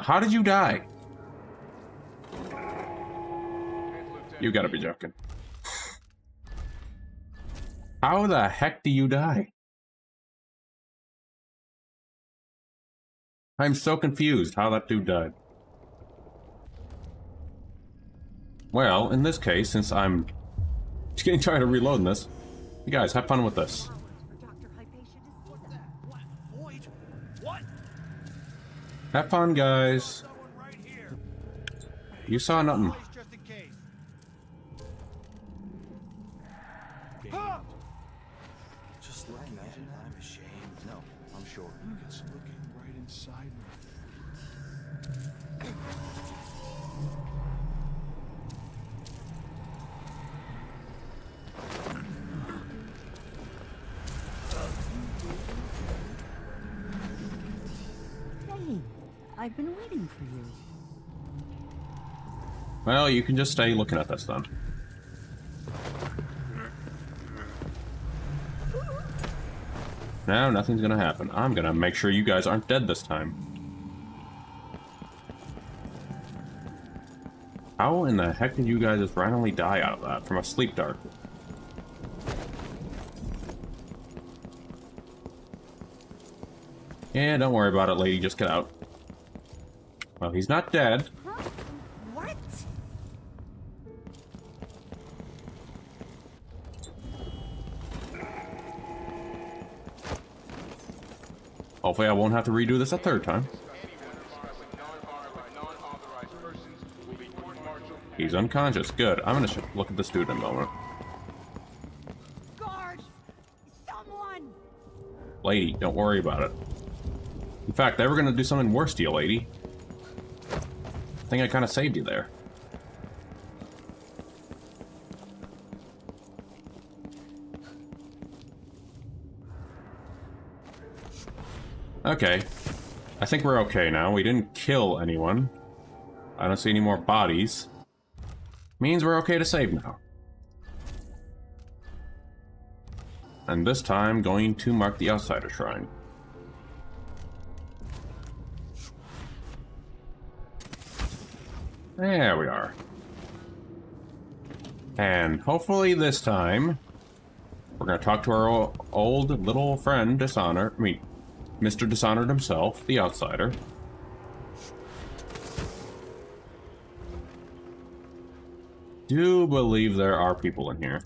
How did you die? You gotta be joking. How the heck do you die? I'm so confused how that dude died. Well, in this case, since I'm just <laughs> getting tired of reloading this, you guys have fun with this. Have fun, guys. You saw nothing. I've been waiting for you. Well, you can just stay looking at this then. No, nothing's gonna happen. I'm gonna make sure you guys aren't dead this time. How in the heck did you guys just randomly die out of that from a sleep dart? Yeah, don't worry about it, lady. Just get out. Well, he's not dead. What? Hopefully I won't have to redo this a third time. He's unconscious. Good. I'm gonna look at this dude in a moment. Guards! Someone! Lady, don't worry about it. In fact, they were gonna do something worse to you, lady. I think I kind of saved you there. Okay. I think we're okay now. We didn't kill anyone. I don't see any more bodies. Means we're okay to save now. And this time, going to mark the Outsider Shrine. There we are. And hopefully this time, we're going to talk to our old little friend, Dishonor. I mean, Mr. Dishonored himself, the Outsider. Do believe there are people in here.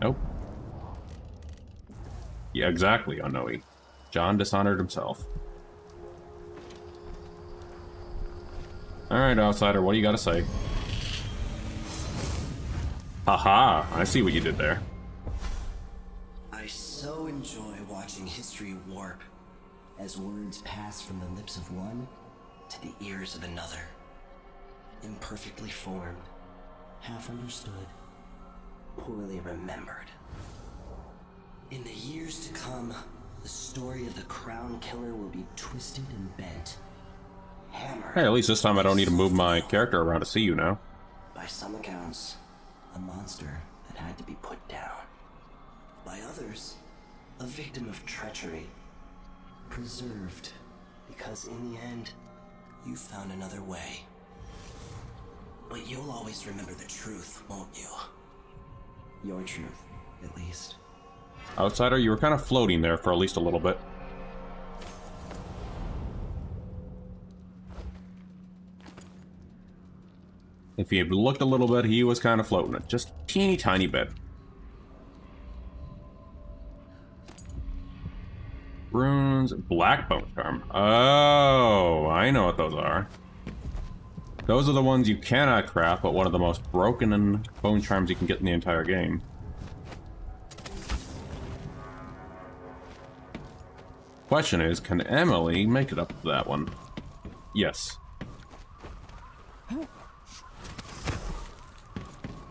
Nope. Yeah, exactly, Onoe. John Dishonored himself. Alright, Outsider, what do you gotta say? Haha, I see what you did there. I so enjoy watching history warp as words pass from the lips of one to the ears of another. Imperfectly formed, half understood, poorly remembered. In the years to come, the story of the Crown Killer will be twisted and bent, Hey, at least this time I don't need to move my character around to see you now. by some accounts, a monster that had to be put down. By others, a victim of treachery, preserved. Because in the end, you found another way. But you'll always remember the truth, won't you? Your truth, at least. Outsider, you were kind of floating there for at least a little bit. If he had looked a little bit, he was kind of floating it. Just teeny tiny bit. Runes, black bone charm. Oh, I know what those are. Those are the ones you cannot craft, but one of the most broken bone charms you can get in the entire game. Question is, can Emily make it up to that one? Yes. Oh.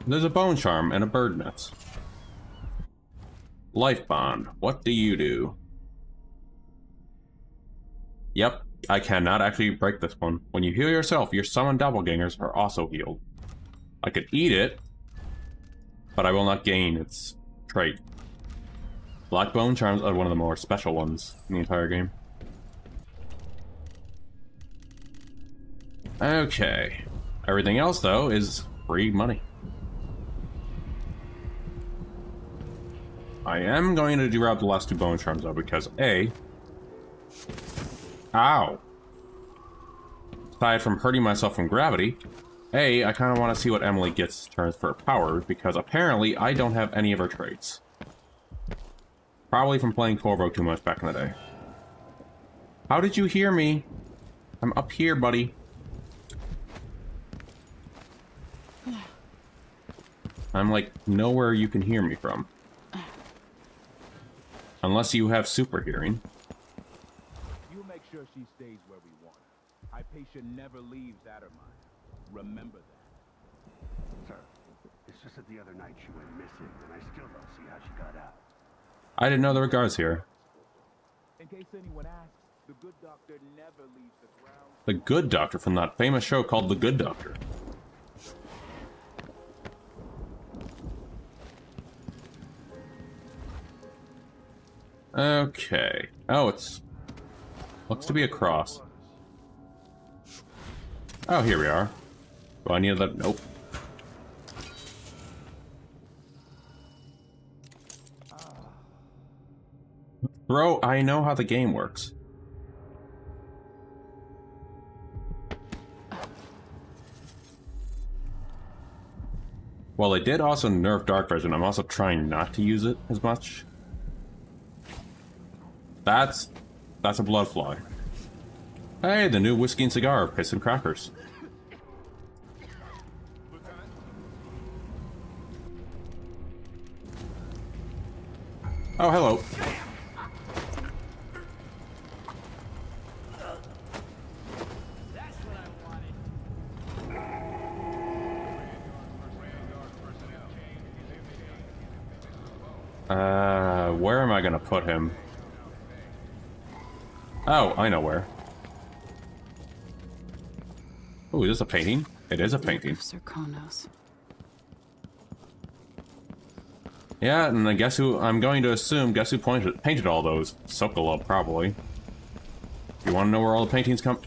There's a bone charm and a bird nest. Life bond. What do you do? Yep, I cannot actually break this one. When you heal yourself, your summoned doppelgangers are also healed. I could eat it, but I will not gain its trait. Black bone charms are one of the more special ones in the entire game. Okay. Everything else, though, is free money. I am going to drop the last two bone charms, though, because A, Ow. Aside from hurting myself from gravity, A, I kind of want to see what Emily gets turns for power, because apparently I don't have any of her traits. Probably from playing Corvo too much back in the day. How did you hear me? I'm up here, buddy. I'm like nowhere you can hear me from. Unless you have super hearing sure she stays where we want her. Hypatia never leaves Addermire. Remember that. Sir, it's just that the other night she went missing, and I still don't see how she got out. I didn't know there were guards here. In case anyone asks, the good doctor never leaves the ground. The good doctor from that famous show called The Good Doctor. Okay. Oh, it's Looks to be a cross. Oh, here we are. Do I need that? Nope. Bro, I know how the game works. While they did also nerf Dark Vision. I'm also trying not to use it as much. That's that's a blood fly. Hey, the new whiskey and cigar, piss and crackers. Oh, hello. Uh, where am I gonna put him? Oh, I know where. Oh, is this a painting? It is a painting. Yeah, and I guess who I'm going to assume guess who pointed, painted all those? Sokolov, probably. You want to know where all the paintings come?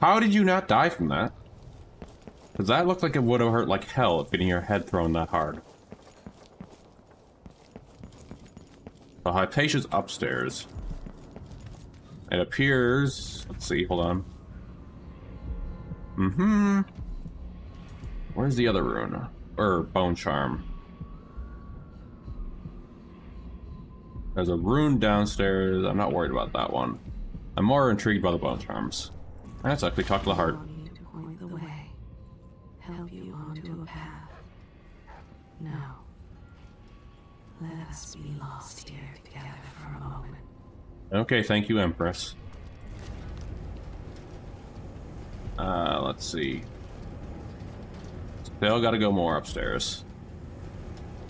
How did you not die from that? Because that looked like it would have hurt like hell if getting your head thrown that hard. The Hypatia's upstairs. It appears... Let's see, hold on. Mm-hmm. Where's the other rune? Or bone charm? There's a rune downstairs. I'm not worried about that one. I'm more intrigued by the bone charms. Let's actually talk to the heart. Help you a path. Now, let us be lost here together for a moment. Okay, thank you, Empress. Uh, let's see. Still gotta go more upstairs.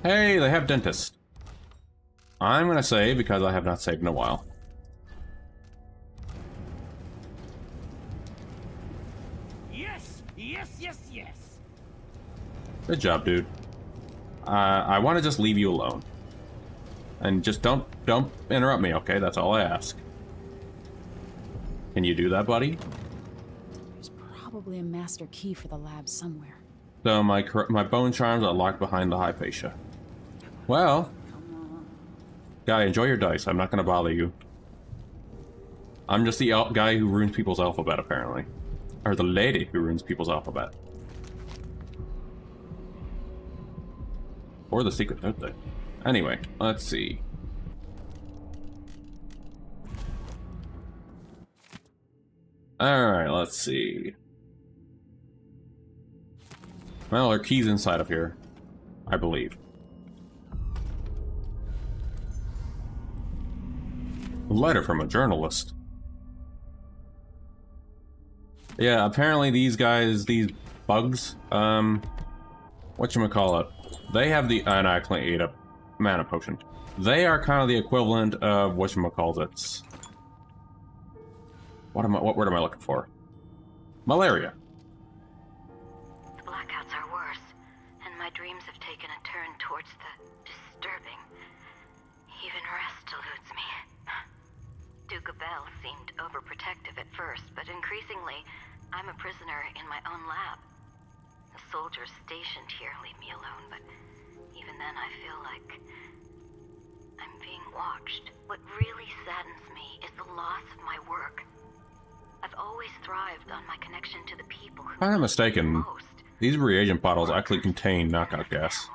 Hey, they have dentist. I'm gonna save because I have not saved in a while. Yes, yes, yes, yes. Good job, dude. Uh, I want to just leave you alone. And just don't don't interrupt me, okay? That's all I ask. Can you do that, buddy? There's probably a master key for the lab somewhere. So my my bone charms are locked behind the Hypatia. Well, guy, enjoy your dice. I'm not gonna bother you. I'm just the guy who ruins people's alphabet, apparently, or the lady who ruins people's alphabet, or the secret birthday. Anyway, let's see. All right, let's see. Well, there are keys inside of here, I believe. A letter from a journalist. Yeah, apparently these guys, these bugs, um, whatchamacallit, they have the, and I actually ate a mana potion. They are kind of the equivalent of whatchamacallit. What am I, what word am I looking for? Malaria. The blackouts are worse, and my dreams have taken a turn towards the disturbing. Even rest eludes me. Duke Abele seemed overprotective at first, but increasingly, I'm a prisoner in my own lab. The soldiers stationed here leave me alone, but even then I feel like I'm being watched. What really saddens me is the loss of my work. I've always thrived on my connection to the people who If I'm not mistaken, these reagent bottles actually contain knockout gas.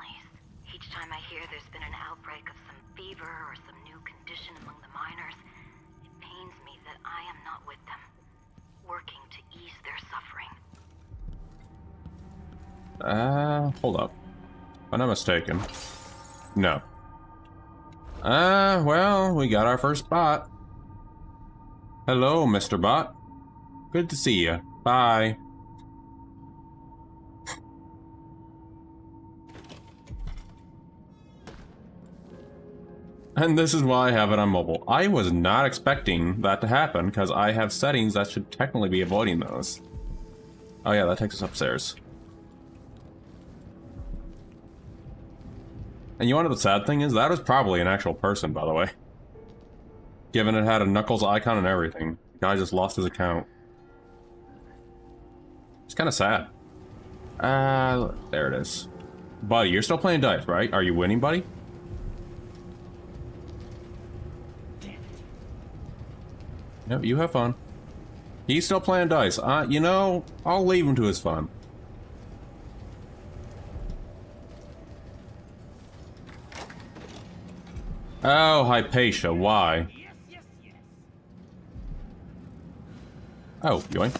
Each time I hear there's been an outbreak of some fever or some new condition among the miners, it pains me that I am not with them, working to ease their suffering. Uh, hold up. I'm not mistaken. No. Uh, well, we got our first bot. Hello, Mr. Bot. Good to see you. Bye. And this is why I have it on mobile. I was not expecting that to happen because I have settings that should technically be avoiding those. Oh yeah, that takes us upstairs. And you know the sad thing is? That was probably an actual person, by the way. Given it had a Knuckles icon and everything. Guy just lost his account. It's kind of sad. Uh, there it is. Buddy, you're still playing dice, right? Are you winning, buddy? Yep, you have fun. He's still playing dice. Uh, you know, I'll leave him to his fun. Oh, Hypatia, why? Oh, yoink.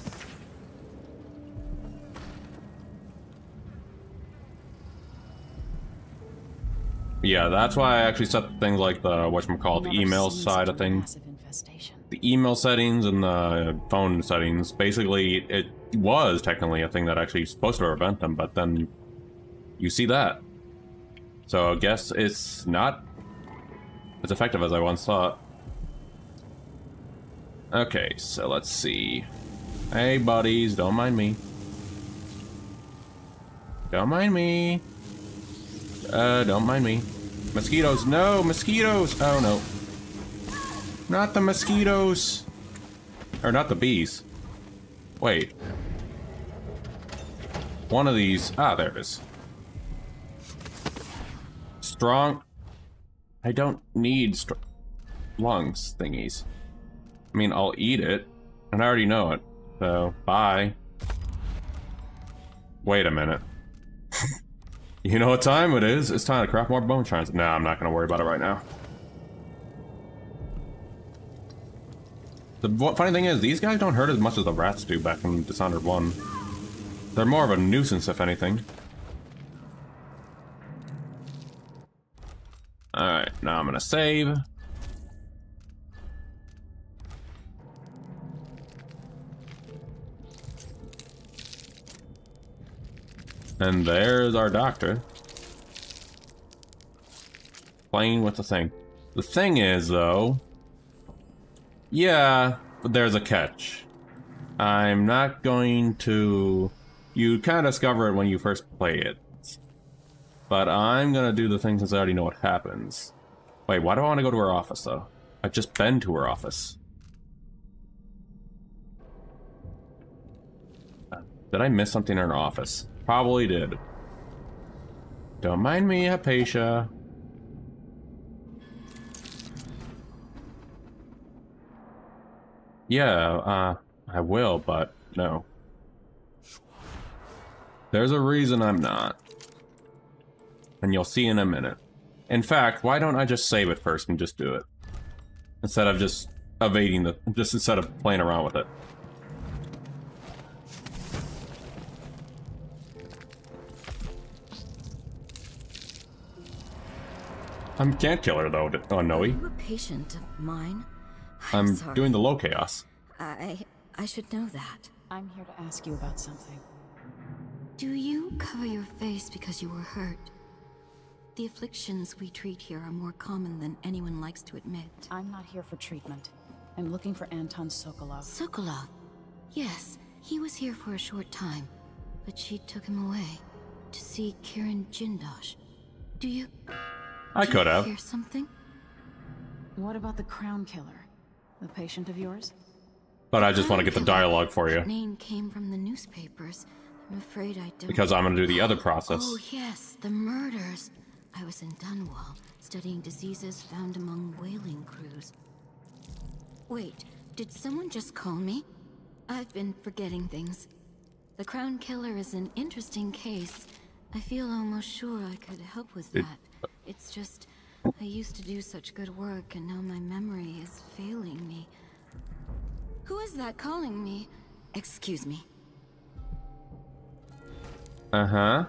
Yeah, that's why I actually set things like the whatchamacallit, the email side of things. The email settings and the phone settings. Basically, it was technically a thing that actually supposed to prevent them, but then you see that. So I guess it's not as effective as I once thought. Okay, so let's see. Hey, buddies, don't mind me. Don't mind me. Uh, don't mind me. Mosquitoes, no, mosquitoes! Oh, no. Not the mosquitoes! Or not the bees. Wait. One of these, ah, there it is. Strong. I don't need lungs thingies. I mean, I'll eat it, and I already know it, so bye. Wait a minute. <laughs> you know what time it is? It's time to craft more bone charms. Nah, I'm not gonna worry about it right now. The funny thing is, these guys don't hurt as much as the rats do back in Dishonored 1. They're more of a nuisance, if anything. Alright, now I'm gonna save. And there's our doctor. Playing with the thing. The thing is, though... Yeah, but there's a catch. I'm not going to... You kind of discover it when you first play it. But I'm gonna do the thing since I already know what happens. Wait, why do I want to go to her office, though? I've just been to her office. Did I miss something in her office? Probably did. Don't mind me, Hypatia. Yeah, uh, I will, but no. There's a reason I'm not. And you'll see in a minute. In fact, why don't I just save it first and just do it? Instead of just evading the... just instead of playing around with it. I can't kill her though, oh Noe. You a patient of mine? I'm sorry. doing the low chaos. I I should know that. I'm here to ask you about something. Do you cover your face because you were hurt? The afflictions we treat here are more common than anyone likes to admit. I'm not here for treatment. I'm looking for Anton Sokolov. Sokolov? Yes, he was here for a short time, but she took him away to see Kirin Jindosh. Do you? I do could have. Hear something? What about the Crown Killer? The patient of yours? But I just want to get the dialogue for you. Name came from the newspapers. I'm afraid I don't. Because I'm going to do the other process. Oh yes, the murders. I was in Dunwall, studying diseases found among whaling crews. Wait, did someone just call me? I've been forgetting things. The Crown Killer is an interesting case. I feel almost sure I could help with It- that. It's just, I used to do such good work, and now my memory is failing me. Who is that calling me? Excuse me. Uh-huh.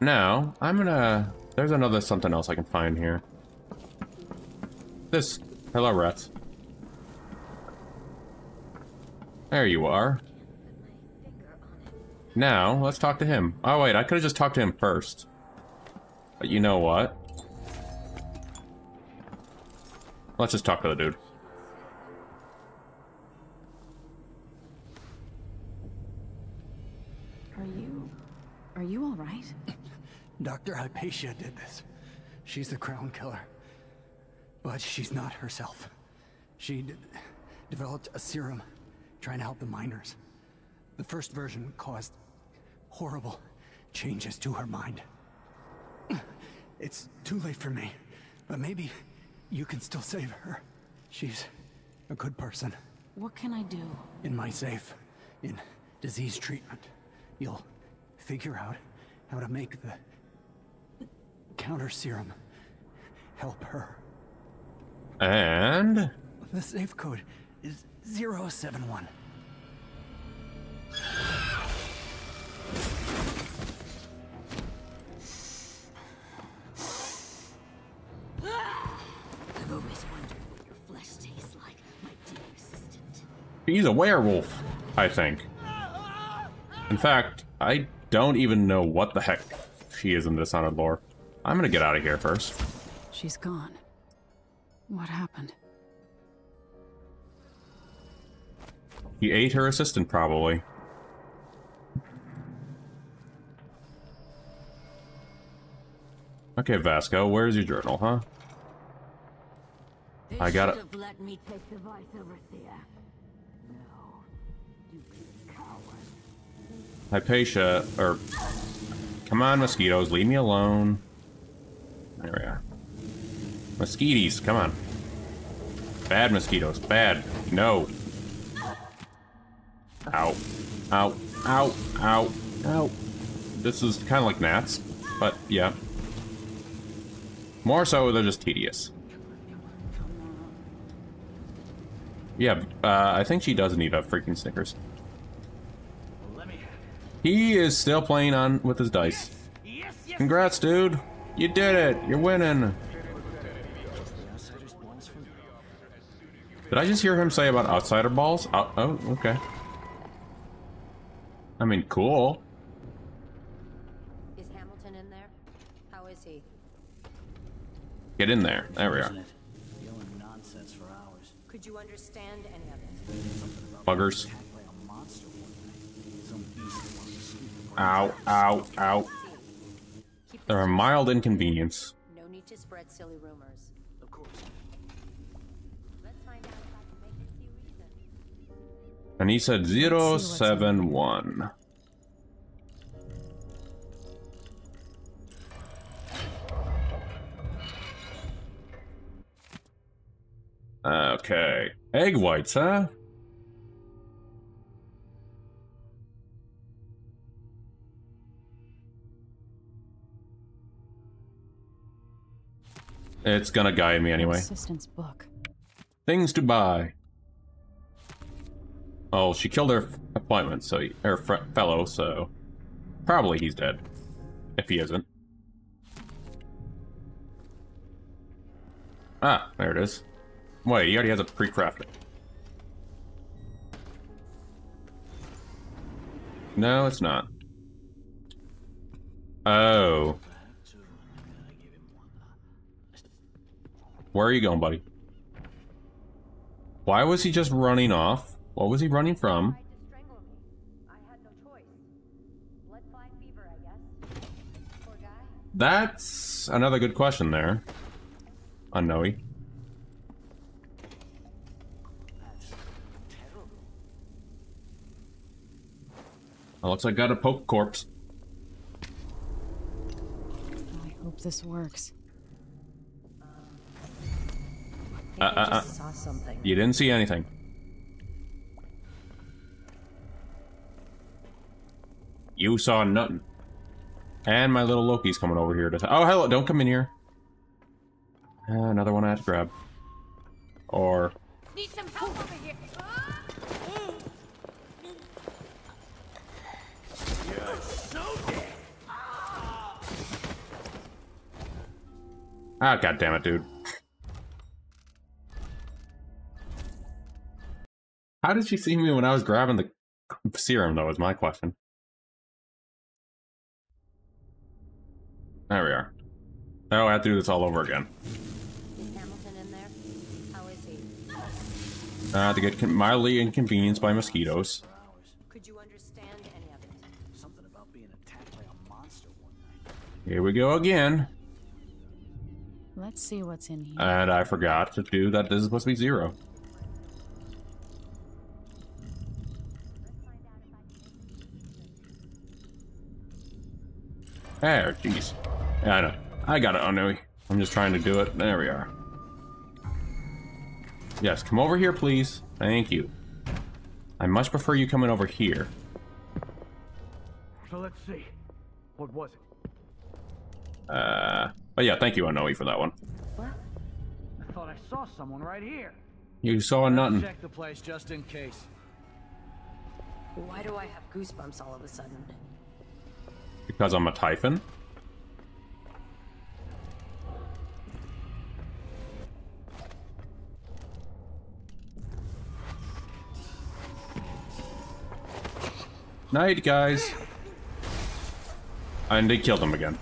Now, I'm gonna... There's another something else I can find here. This. Hello, rats. There you are. Now, let's talk to him. Oh, wait, I could have just talked to him first. But you know what? Let's just talk to the dude. Are you... Are you alright? Dr. Hypatia did this. She's the crown killer. But she's not herself. She d- developed a serum trying to help the miners. The first version caused horrible changes to her mind. <clears throat> It's too late for me, but maybe you can still save her. She's a good person. What can I do? In my safe, in disease treatment, you'll figure out how to make the counter serum help her. And... The safe code is 071. I've always wondered what your flesh tastes like, my dear assistant. He's a werewolf, I think. In fact, I don't even know what the heck she is in this Dishonored lore. I'm gonna get out of here first. She's gone. What happened? He ate her assistant, probably. Okay, Vasco, where's your journal, huh? They I got it. let me take the vice overseer. No. Hypatia, or... Come on, mosquitoes, leave me alone. There we are. Mosquitoes, come on. Bad mosquitoes, bad. No. Ow. Ow. Ow. Ow. Ow. This is kind of like gnats, but yeah. More so, they're just tedious. Yeah, uh, I think she does need a freaking Snickers. He is still playing on with his dice. Congrats, dude. You did it. You're winning. Did I just hear him say about outsider balls? Oh, oh okay. I mean, cool. Is Hamilton in there? How is he? Get in there. There we are. Isn't it? Yelling nonsense for hours. Could you understand any of it? Buggers. Attacked by a monster one night. Some beast wanted to scoop the Ow, ow, ow. They're a mild inconvenience. No need to spread silly rumors. Of course. Let's find out if I can make it to you reason. And he said 071. Okay. Egg whites, huh? It's gonna guide me anyway. Assistant's book. Things to buy. Oh, she killed her appointment, so he, her fellow, so probably he's dead. If he isn't. Ah, there it is. Wait, he already has a pre-crafted. No, it's not. Oh. Where are you going, buddy? Why was he just running off? What was he running from? That's another good question there. Unknowy. It looks like I got a poke corpse. I hope this works. Uh, uh, uh. saw something. You didn't see anything. You saw nothing. And my little Loki's coming over here to... Oh, hello, don't come in here. Uh, another one I have to grab. Or... Need some help over here. Ah, god damn it, dude. How did she see me when I was grabbing the serum, though, is my question. There we are. Oh, I have to do this all over again. Hamilton in there? How is he? Uh, to get mildly inconvenienced by mosquitoes. Could you understand any of it? Something about being attacked by a monster one night. Here we go again. Let's see what's in here. And I forgot to do that this is supposed to be zero. There, jeez. Yeah, I know. I got it, Onui. I'm just trying to do it. There we are. Yes, come over here, please. Thank you. I much prefer you coming over here. So let's see. What was it? Uh, but yeah, thank you, Onui, for that one. What? I thought I saw someone right here. You saw nothing. Check the place just in case. Why do I have goosebumps all of a sudden? Because I'm a Typhon? Night, guys. And they killed him again.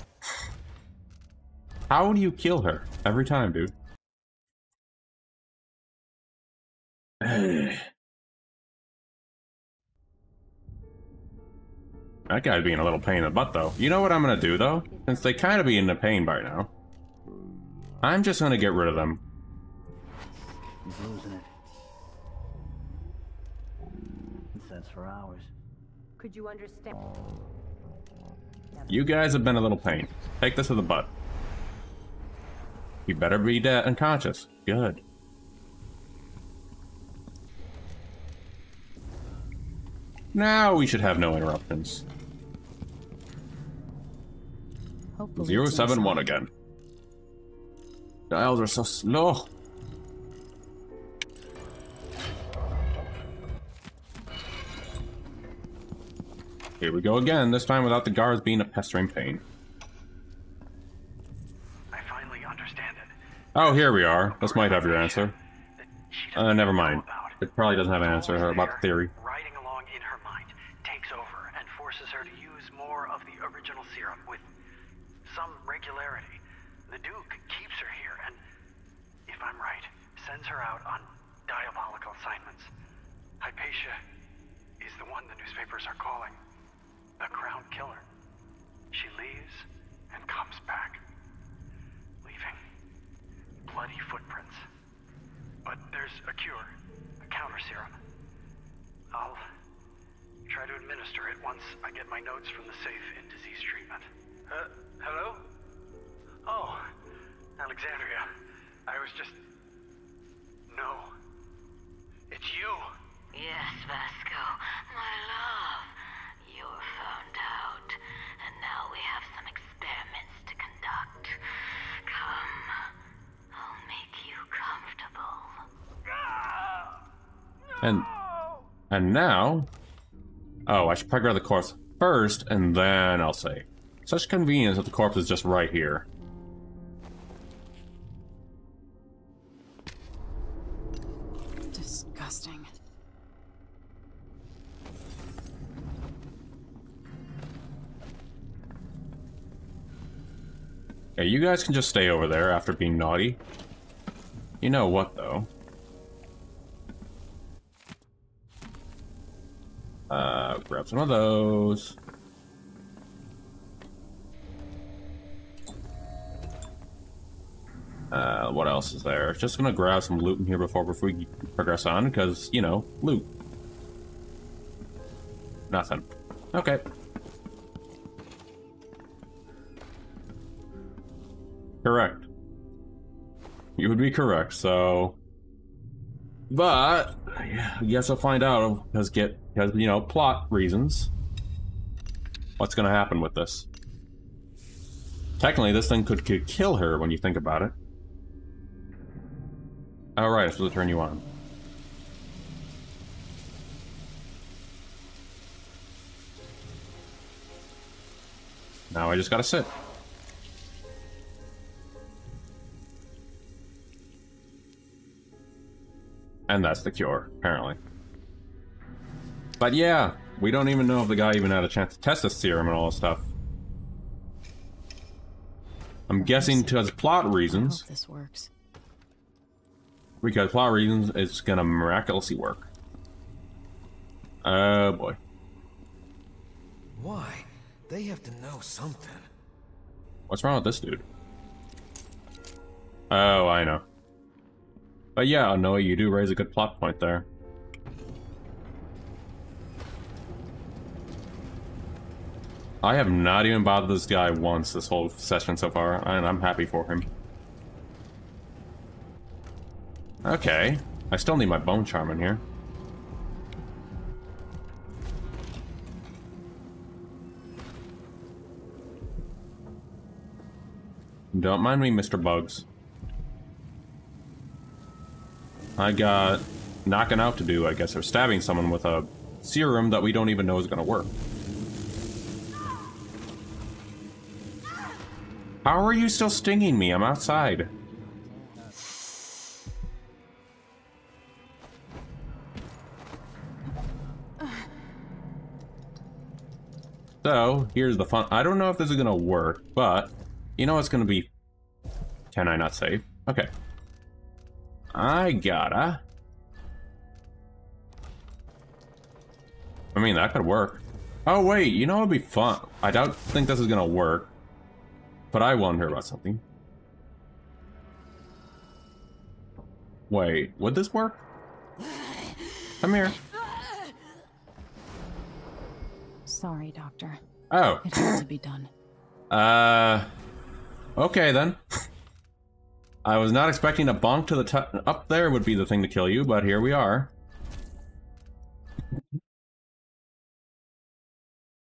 How do you kill her? Every time, dude. That guy's being a little pain in the butt, though. You know what I'm gonna do, though? Since they kind of be in the pain by now. I'm just gonna get rid of them. He's losing it. Sense for hours. Could you understand? You guys have been a little pain. Take this to the butt. You better be dead unconscious. Good. Now we should have no interruptions. Hopefully Zero it's seven again. Dials are so slow. Here we go again, this time without the guards being a pestering pain. I finally understand it. Oh, here we are. This might have your answer. Uh, never mind. It probably doesn't have an answer about the theory. Riding along in her mind takes over and forces her to use more of the original serum with some regularity. The Duke keeps her here and, if I'm right, sends her out on diabolical assignments. Hypatia is the one the newspapers are calling the Crown Killer. She leaves and comes back, leaving bloody footprints. But there's a cure, a counter serum. I'll administer it once I get my notes from the safe in disease treatment. Uh, hello? Oh, Alexandria. I was just... No. It's you. Yes, Vasco, my love. You were found out, and now we have some experiments to conduct. Come, I'll make you comfortable. And and now, oh, I should probably grab the corpse first, and then I'll say. Such convenience that the corpse is just right here. Disgusting. Yeah, you guys can just stay over there after being naughty. You know what, though? Uh, grab some of those. Uh, what else is there? Just gonna grab some loot in here before, before we progress on, because, you know, loot. Nothing. Okay. Correct. You would be correct, so... But, I guess I'll find out, because get, because, you know, plot reasons. What's gonna happen with this? Technically, this thing could, could kill her when you think about it. Oh, Alright, I'm supposed to turn you on. Now I just gotta sit. And that's the cure, apparently. But yeah, we don't even know if the guy even had a chance to test the serum and all this stuff. I'm guessing because plot reasons. This works. Because plot reasons, it's gonna miraculously work. Oh boy. Why? They have to know something. What's wrong with this dude? Oh, I know. But yeah, Noah, you do raise a good plot point there. I have not even bothered this guy once this whole session so far, and I'm happy for him. Okay. I still need my bone charm in here. Don't mind me, Mr. Bugs. I got knocking out to do, I guess, or stabbing someone with a serum that we don't even know is gonna work. How are you still stinging me? I'm outside. So, here's the fun. I don't know if this is gonna work, but you know it's gonna be. Can I not save? Okay. I gotta. I mean, that could work. Oh, wait, you know what'd be fun? I don't think this is gonna work. But I wonder about something. Wait, would this work? Come here. Sorry, Doctor. Oh. It had to be done. Uh, okay then. I was not expecting a bonk to the up there would be the thing to kill you, but here we are.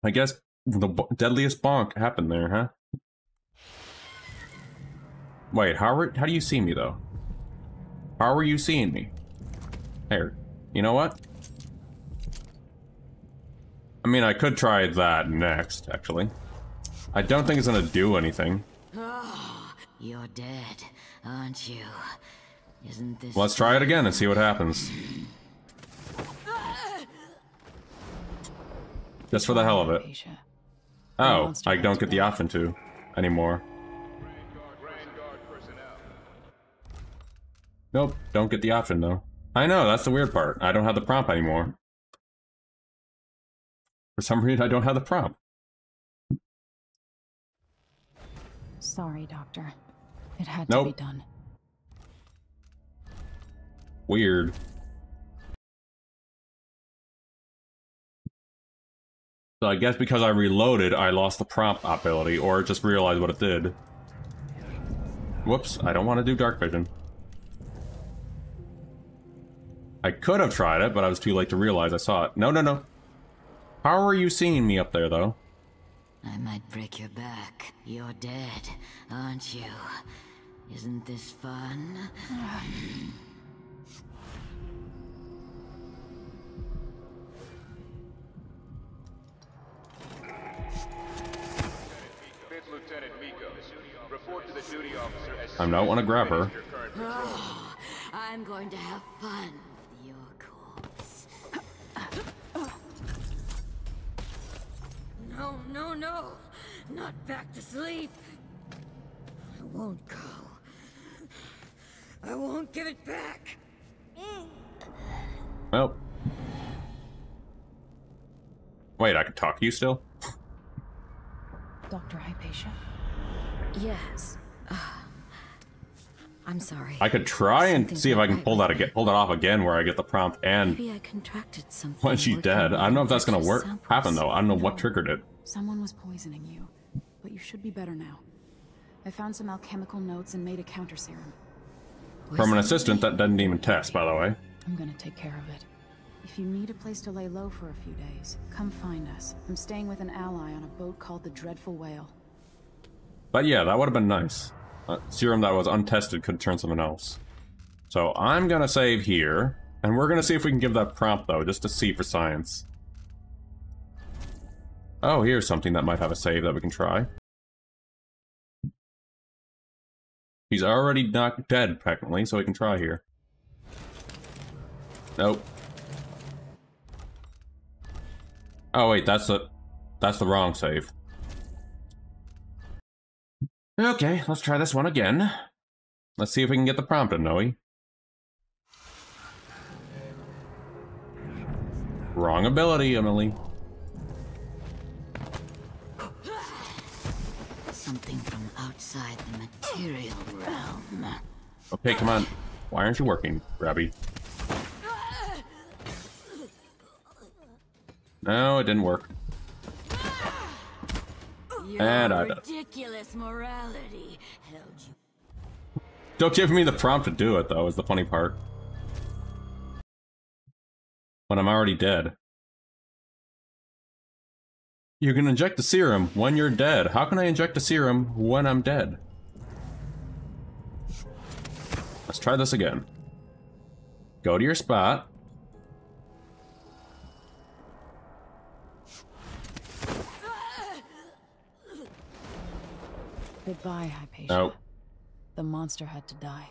I guess the deadliest bonk happened there, huh? Wait, how are, how do you see me though? How are you seeing me? Here, you know what? I mean, I could try that next, actually. I don't think it's gonna do anything. Oh, <sighs> you're dead, aren't you? Isn't this... Let's try it again and see what happens. Just for the hell of it. Oh, I don't get the option to anymore. Nope, don't get the option though. I know, that's the weird part. I don't have the prompt anymore. For some reason, I don't have the prompt. Sorry, Doctor. It had Nope. to be done. Weird. So I guess because I reloaded, I lost the prompt ability, or just realized what it did. Whoops, I don't want to do dark vision. I could have tried it, but I was too late to realize I saw it. No, no, no. How are you seeing me up there, though? I might break your back. You're dead, aren't you? Isn't this fun? Fifth Lieutenant Miko. Report to the duty officer I don't want to grab her. Oh, <sighs> I'm going to have fun No, no, no! Not back to sleep! I won't go. I won't give it back! Well. Wait, I can talk to you still? Dr. Hypatia? Yes. Ah. I'm sorry. I could try and Something's see if I can pull that again, pull that off again, where I get the prompt and Maybe I contracted something. when she's dead. I don't know if that's gonna work samples. happen though. I don't know what triggered it. Someone was poisoning you, but you should be better now. I found some alchemical notes and made a counter serum. From an assistant that doesn't even test, by the way. I'm gonna take care of it. If you need a place to lay low for a few days, come find us. I'm staying with an ally on a boat called the Dreadful Whale. But yeah, that would have been nice. A serum that was untested could turn something else. So I'm gonna save here, and we're gonna see if we can give that prompt though, just to see for science. Oh, here's something that might have a save that we can try. He's already not dead, technically, so we can try here. Nope. Oh wait, that's the that's the wrong save. Okay, let's try this one again. Let's see if we can get the prompt in, Noe. Wrong ability, Emily. Outside the material realm. Okay, come on. Why aren't you working, Grabby? No, it didn't work. Your And I ridiculous morality held you Don't give me the prompt to do it, though, is the funny part. When I'm already dead. You can inject the serum when you're dead. How can I inject the serum when I'm dead? Let's try this again. Go to your spot. Goodbye, Hypatia. Nope. The monster had to die.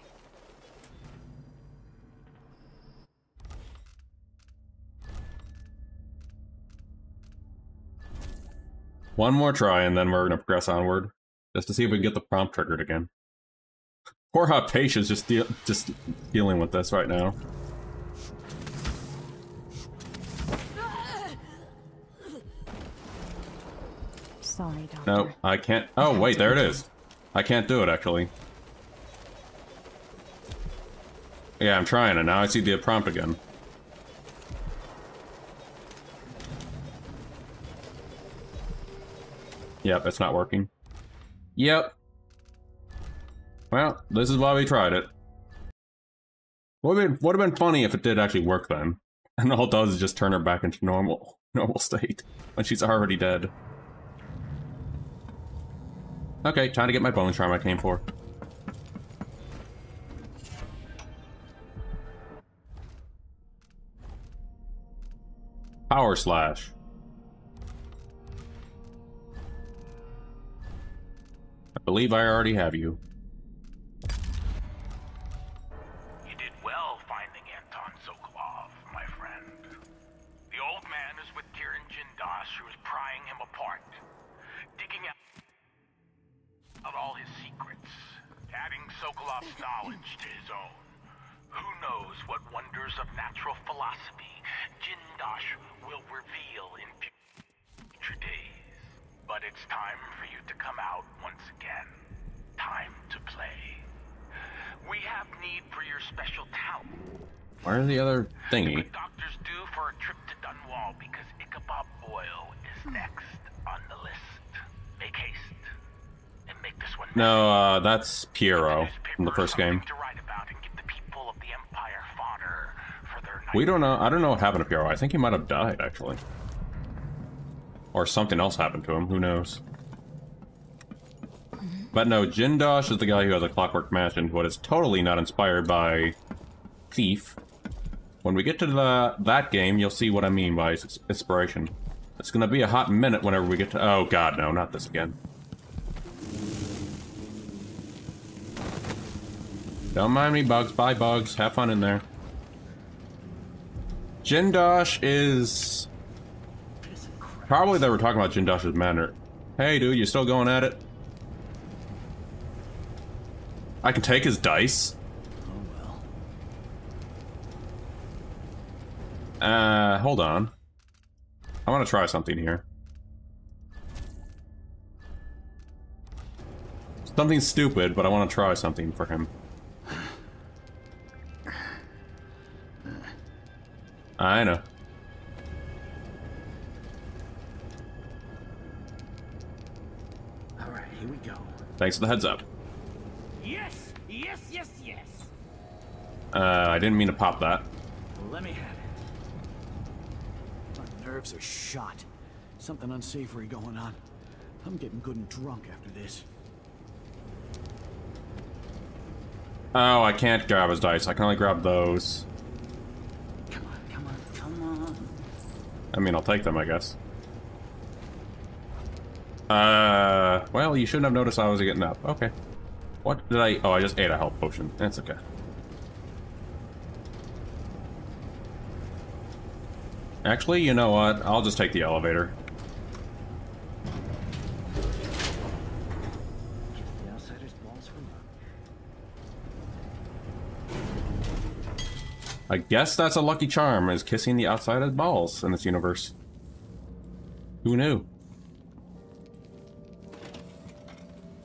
One more try, and then we're gonna progress onward, just to see if we can get the prompt triggered again. Poor Hypatia's just deal just dealing with this right now. Sorry, Doctor. No, I can't. Oh wait, there it is. I can't do it actually. Yeah, I'm trying, and now I see the prompt again. Yep, it's not working. Yep. Well, this is why we tried it. Would have been, would have been funny if it did actually work then. <laughs> And all it does is just turn her back into normal, <laughs> normal state when she's already dead. Okay, time to get my bone charm I came for. Power slash. I believe I already have you. You did well finding Anton Sokolov, my friend. The old man is with Kirin Jindosh, who is prying him apart, digging out out all his secrets, adding Sokolov's knowledge to his own. Who knows what wonders of natural philosophy Jindosh will reveal in future days. But it's time for you to come out once again. Time to play. We have need for your special talent. Where's the other thingy? Doctors do for for a trip to Dunwall because Ichabod Boyle is next on the list. Make haste and make this one No, uh, that's Piero from the first game. We don't know. I don't know what happened to Piero. I think he might have died, actually. Or something else happened to him. Who knows? But no, Jindosh is the guy who has a Clockwork Mansion, but it's totally not inspired by Thief. When we get to the, that game, you'll see what I mean by inspiration. It's gonna be a hot minute whenever we get to- oh god, no, not this again. Don't mind me, Bugs. Bye, Bugs. Have fun in there. Jindosh is... Probably they were talking about Jindosh's manner. Hey, dude, you still going at it? I can take his dice? Uh, hold on. I want to try something here. Something stupid, but I want to try something for him. I know. All right, here we go. Thanks for the heads up. Yes, yes, yes, yes. Uh, I didn't mean to pop that. Let me have it. My nerves are shot. Something unsavory going on. I'm getting good and drunk after this. Oh, I can't grab his dice. I can only grab those. Come on, come on, come on. I mean, I'll take them, I guess. Uh, well, you shouldn't have noticed I was getting up. Okay. What did I... Oh, I just ate a health potion. That's okay. Actually, you know what? I'll just take the elevator. I guess that's a lucky charm, is kissing the outsider's balls in this universe. Who knew?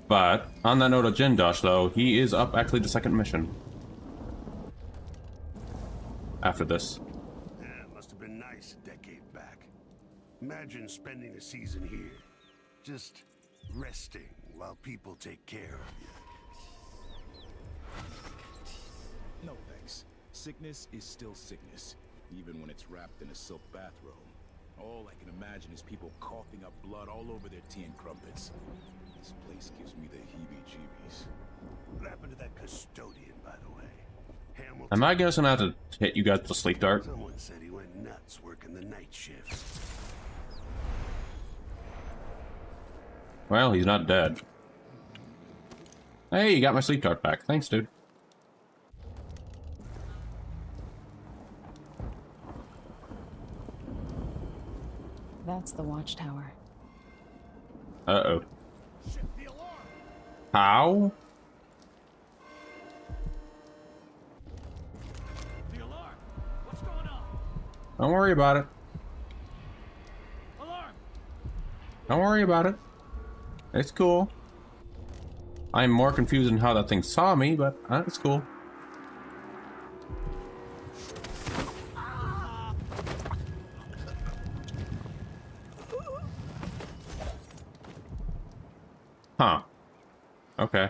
But, on that note of Jindosh, though, he is up actually the second mission. After this. Yeah, must have been nice a decade back. Imagine spending a season here. Just resting while people take care of you. No thanks. Sickness is still sickness, even when it's wrapped in a silk bathrobe. All I can imagine is people coughing up blood all over their tea and crumpets. This place gives me the heebie-jeebies. What happened to that custodian, by the way? Hamilton. Am I guessing I have to hit you guys with a sleep dart? Someone said he went nuts working the night shift. Well, he's not dead. Hey, you got my sleep dart back. Thanks, dude. That's the watchtower. Uh-oh. How? The alarm! What's going on? Don't worry about it. Alarm! Don't worry about it. It's cool. I'm more confused in how that thing saw me, but uh, it's cool. Huh. Okay.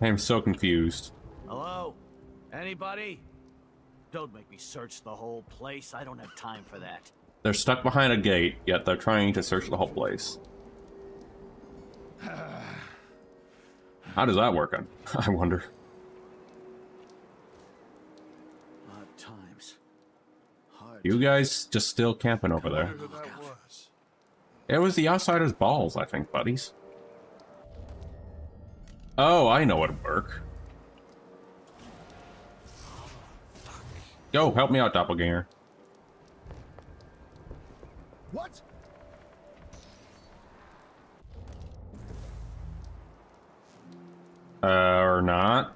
I am so confused. Hello? Anybody? Don't make me search the whole place. I don't have time for that. They're stuck behind a gate, yet they're trying to search the whole place. <sighs> How does that work? <laughs> I wonder. Odd times. Hard. You guys just still camping over there. Who that was? It was the outsider's balls, I think, buddies. Oh, I know what'd work. Go, help me out, doppelganger. What? Uh, or not.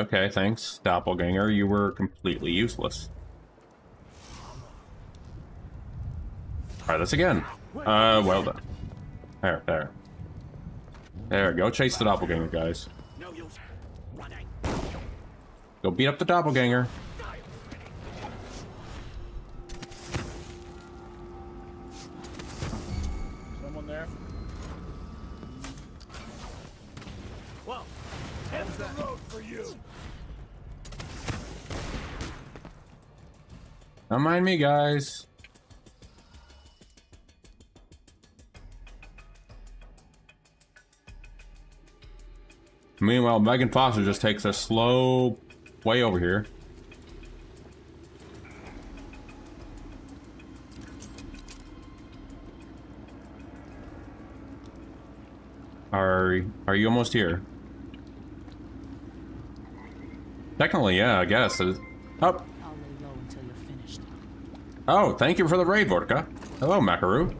Okay, thanks, doppelganger. You were completely useless. Try this again. Uh, well done. There, there. There, go chase the doppelganger, guys. Go beat up the doppelganger. Mind me, guys. Meanwhile, Meagan Foster just takes a slow way over here. Are are you almost here? Technically, yeah, I guess. Up. Oh. Oh, thank you for the raid, Vodka. Hello, Makaru.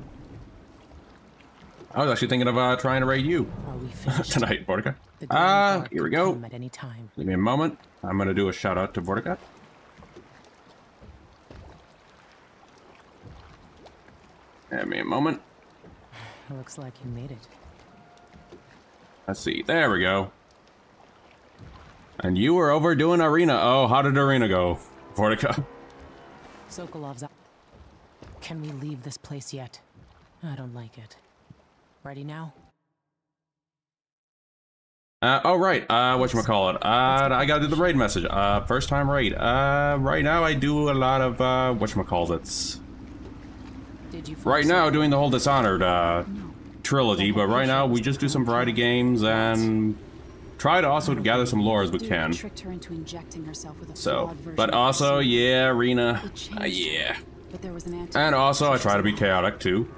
I was actually thinking of uh, trying to raid you <laughs> tonight, Vodka. Ah, uh, here we go. At any time. Give me a moment. I'm gonna do a shout out to Vortigat. Give me a moment. <sighs> Looks like you made it. Let's see. There we go. And you were over doing Arena. Oh, how did Arena go, Vortica? <laughs> Sokolov's out. Can we leave this place yet? I don't like it. Ready now? Uh, oh, right. Uh, whatchamacallit. Uh, I gotta do the raid message. Uh, first time raid. Uh, right now I do a lot of, uh, whatchamacallits. Did you right now doing the whole Dishonored, uh, trilogy, but right now we just do some variety games and try to also gather some lore as we can. So, but also, yeah, Rena, Uh, yeah. And also, I try to be chaotic too.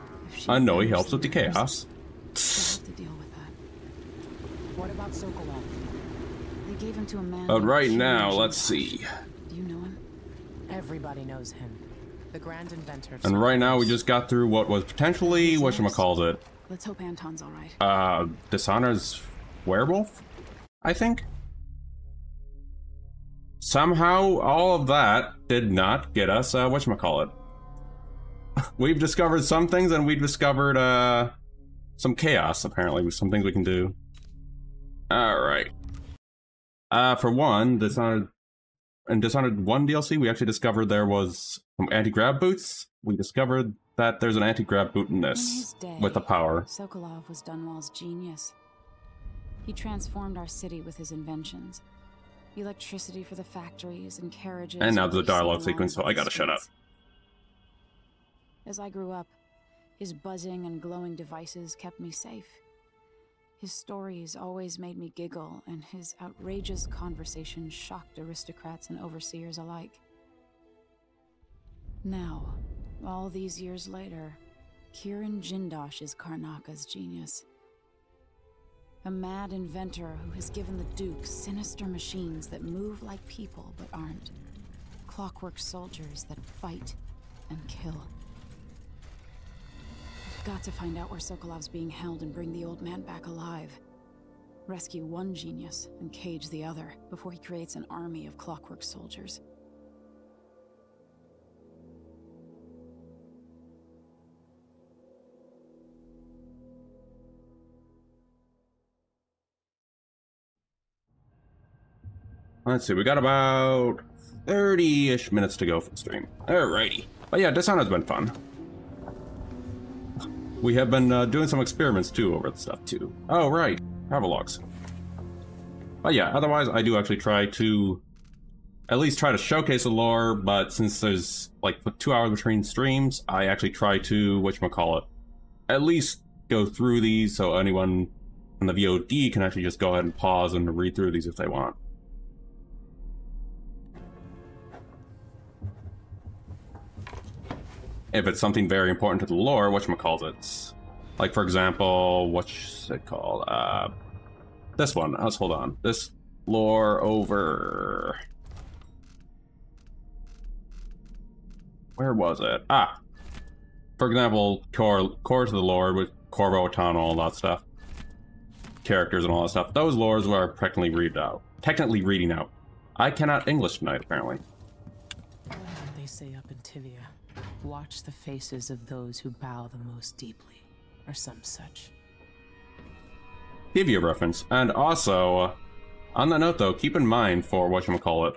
I know he helps with the chaos. What about Sokolov? They gave him to a man. But right now, let's see. Do you know him? Everybody knows him. The grand inventor. And right now, we just got through what was potentially what calls it. Let's hope Anton's all right. Uh, Dishonored's werewolf, I think. Somehow, all of that did not get us uh, what call it. <laughs> we've discovered some things, and we've discovered uh, some chaos. Apparently, with some things we can do. Alright. Uh, for one, Dishonored, in Dishonored 1 DLC, we actually discovered there was some anti-grab boots. We discovered that there's an anti-grab boot in this, day, with the power. Sokolov was Dunwall's genius. He transformed our city with his inventions. Electricity for the factories and carriages. And now the dialogue sequence, so I gotta shut up. As I grew up, his buzzing and glowing devices kept me safe. His stories always made me giggle, and his outrageous conversation shocked aristocrats and overseers alike. Now, all these years later, Kirin Jindosh is Karnaca's genius. A mad inventor who has given the Duke sinister machines that move like people but aren't. Clockwork soldiers that fight and kill. I've got to find out where Sokolov's being held and bring the old man back alive. Rescue one genius and cage the other before he creates an army of clockwork soldiers. Let's see, we got about 30-ish minutes to go for the stream. Alrighty. But yeah, Dishonored's been fun. We have been uh, doing some experiments too over the stuff too. Oh, right. Travel logs. But yeah, otherwise I do actually try to at least try to showcase the lore, but since there's like two hours between streams, I actually try to, whatchamacallit, at least go through these so anyone on the VOD can actually just go ahead and pause and read through these if they want. If it's something very important to the lore, whatchamacallit. Like, for example, what's it called? Uh, this one. Let's hold on. This lore over... Where was it? Ah! For example, core, core to the lore with Corvo Attano, all that stuff. Characters and all that stuff. Those lores were technically read out. Technically reading out. I cannot English tonight, apparently. What they say up in Tyvia? Watch the faces of those who bow the most deeply, or some such. Tyvia reference. And also, uh, on that note though, keep in mind for whatchamacallit, You call it.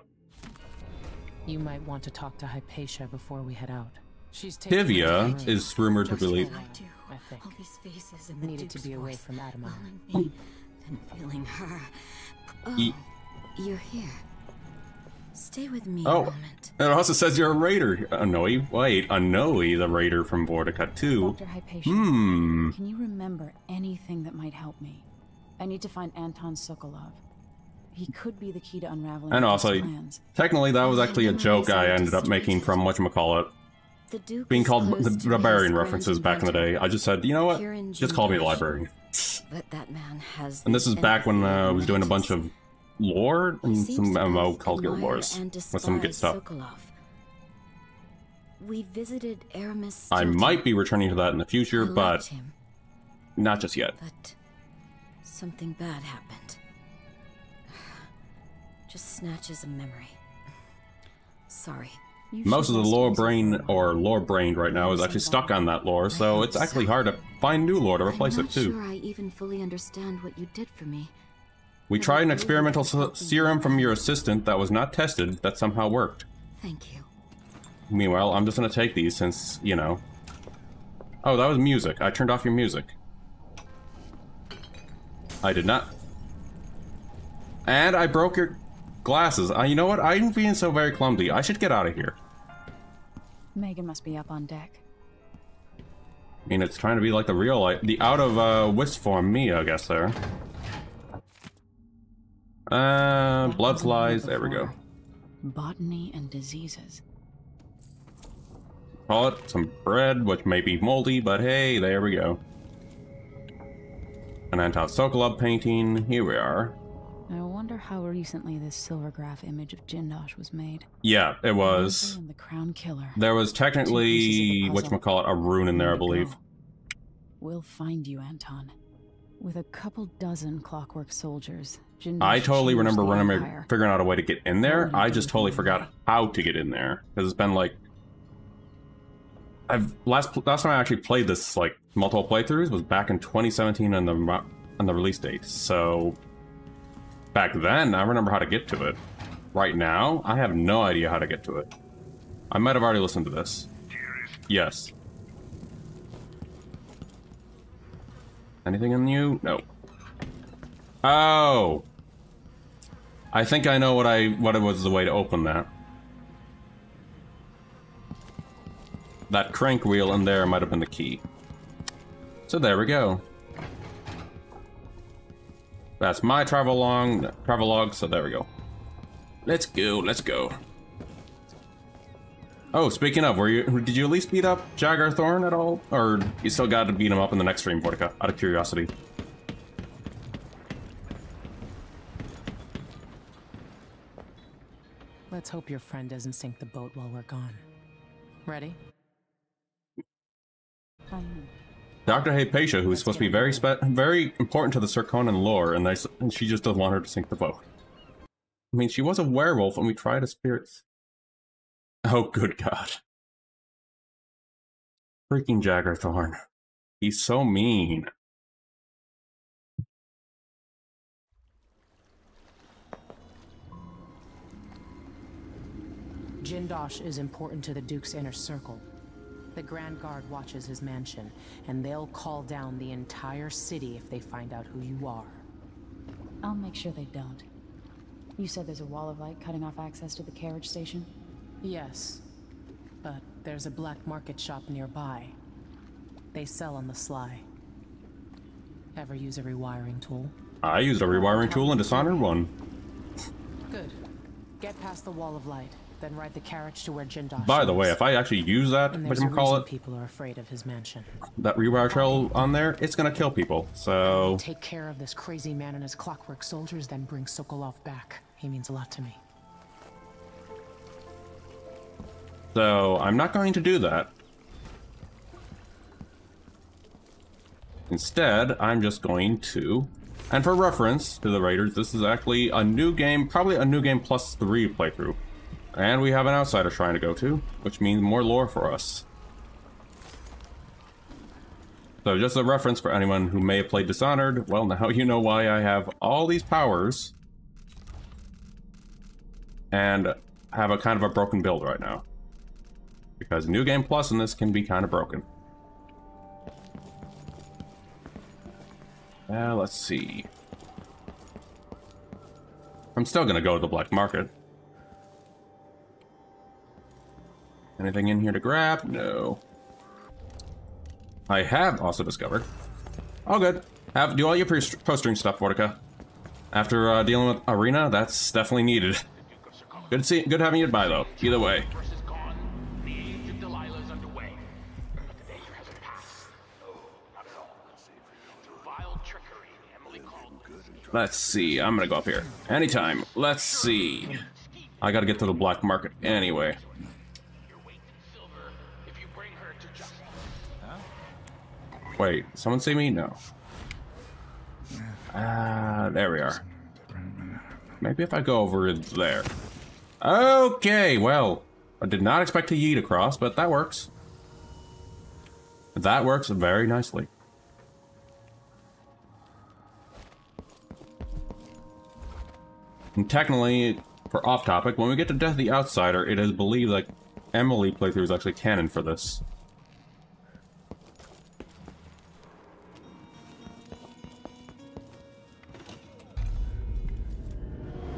You might want to talk to Hypatia before we head out. She's taking Hivia is rumored to believe. I think. All these faces and the Needed to be away from Adama. calling me, then feeling her. Oh, Ye- you're here. Stay with me Oh, moment. it also says you're a raider. Anoi, wait, Anoi, the raider from Vortica 2. Dr. Hypatia, Hmm. can you remember anything that might help me? I need to find Anton Sokolov. He could be the key to unraveling And the also, plans. technically, that was actually a joke I ended up making from whatchamacallit. The Duke Being called the to librarian references back in the day. I just said, you know what? Just call me the librarian. But that man has. And this is back when uh, I was doing a bunch of lore and some MMO both called Guild admire Wars with some good stuff. Sokolov. We visited Aramis. I might be returning to that in the future, but him, not just yet. but something bad happened. <sighs> Just snatches of memory. <sighs> Sorry. Most of the lore brain or lore brained right now is actually stuck on that lore, so it's actually hard to find new lore to replace I'm it not too. sure I even fully understand what you did for me. We tried an experimental serum from your assistant that was not tested that somehow worked. Thank you. Meanwhile, I'm just gonna take these since, you know. Oh, that was music. I turned off your music. I did not. And I broke your glasses. Uh, you know what? I'm being so very clumsy. I should get out of here. Meagan must be up on deck. I mean, it's trying to be like the real life, the out of uh, wisp form me, I guess there. Uh, blood flies. There we go. Botany and diseases. Call it some bread, which may be moldy, but hey, there we go. An Anton Sokolov painting. Here we are. I wonder how recently this silvergraph image of Jindosh was made. Yeah, it was. The Crown Killer. There was technically pieces of the puzzle. whatchamacallit, a rune in there, I believe. We'll find you, Anton. With a couple dozen clockwork soldiers, I totally remember running, Empire. figuring out a way to get in there. I just totally forgot how to get in there because it's been like I've last last time I actually played this like multiple playthroughs was back in 2017 on the on the release date. So back then I remember how to get to it. Right now I have no idea how to get to it. I might have already listened to this. Yes. Anything in you? No. Oh. I think I know what I what it was the way to open that. That crank wheel in there might have been the key. So there we go. That's my travel long travel log, so there we go. Let's go, let's go. Oh, speaking of, were you did you at least beat up Jagger Thorn at all? Or you still got to beat him up in the next stream, Vortica, out of curiosity? Let's hope your friend doesn't sink the boat while we're gone. Ready? Dr. Hypatia, who is supposed to be very very important to the Serkonan lore, and, they, and she just doesn't want her to sink the boat. I mean, she was a werewolf, and we tried a spirit. Oh, good God. Freaking Jagger Thorn. He's so mean. Jindosh is important to the Duke's inner circle. The Grand Guard watches his mansion, and they'll call down the entire city if they find out who you are. I'll make sure they don't. You said there's a wall of light cutting off access to the carriage station? Yes, but there's a black market shop nearby. They sell on the sly. Ever use a rewiring tool? I used a rewiring tool in Dishonored 1. Good. Get past the wall of light, then ride the carriage to where Jindosh By the way, if I actually use that, what do you call it, people are afraid of his mansion. that rewire trail on there, it's gonna kill people. So, Take care of this crazy man and his clockwork soldiers, then bring Sokolov back. He means a lot to me. so I'm not going to do that. Instead, I'm just going to, and for reference to the Raiders, this is actually a new game, probably a new game plus three playthrough. And we have an outsider shrine to go to, which means more lore for us. So just a reference for anyone who may have played Dishonored, well now you know why I have all these powers and have a kind of a broken build right now. Because New Game Plus in this can be kind of broken. Uh, let's see. I'm still gonna go to the black market. Anything in here to grab? No. I have also discovered. All good. Have do all your post-stream stuff, Vortica. After uh, dealing with Arena, that's definitely needed. Good see, good having you by though. Either way. Let's see. I'm gonna go up here. Anytime. Let's see. I gotta get to the black market anyway. Wait, someone see me? No. Ah, uh, there we are. Maybe if I go over there. Okay, well, I did not expect to yeet across, but that works. That works very nicely. And technically, for off topic, when we get to Death of the Outsider, it is believed that Emily playthrough is actually canon for this.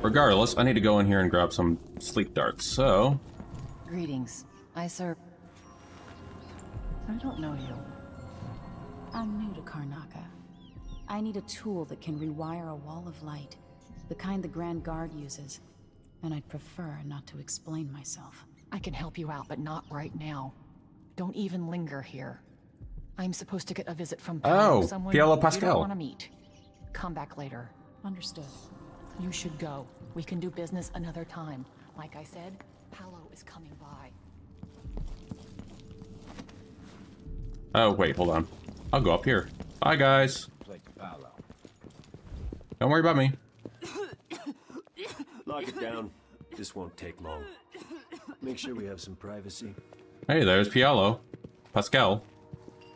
Regardless, I need to go in here and grab some sleep darts, so... Greetings. I serve... I don't know you. I'm new to Karnaca. I need a tool that can rewire a wall of light, the kind the Grand Guard uses, and I'd prefer not to explain myself. I can help you out, but not right now. Don't even linger here. I'm supposed to get a visit from oh, someone Paolo Pascal. you don't want to meet. Come back later. Understood. You should go. We can do business another time. Like I said, Paolo is coming by. Oh, wait, hold on. I'll go up here. Bye, guys. Don't worry about me. <coughs> Lock it down. This won't take long. Make sure we have some privacy. Hey, there's Paolo. Pascal.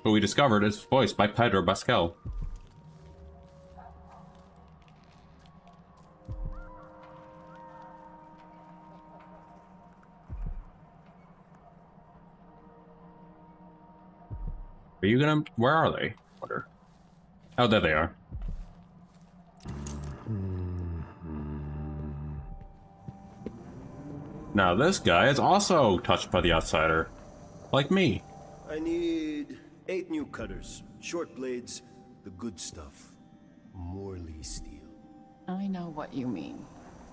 Who we discovered is voiced by Pedro Pascal. You gonna... Where are they? Wonder. Oh, there they are. Mm-hmm. Now this guy is also touched by the outsider. Like me. I need eight new cutters. Short blades, the good stuff. Morley steel. I know what you mean.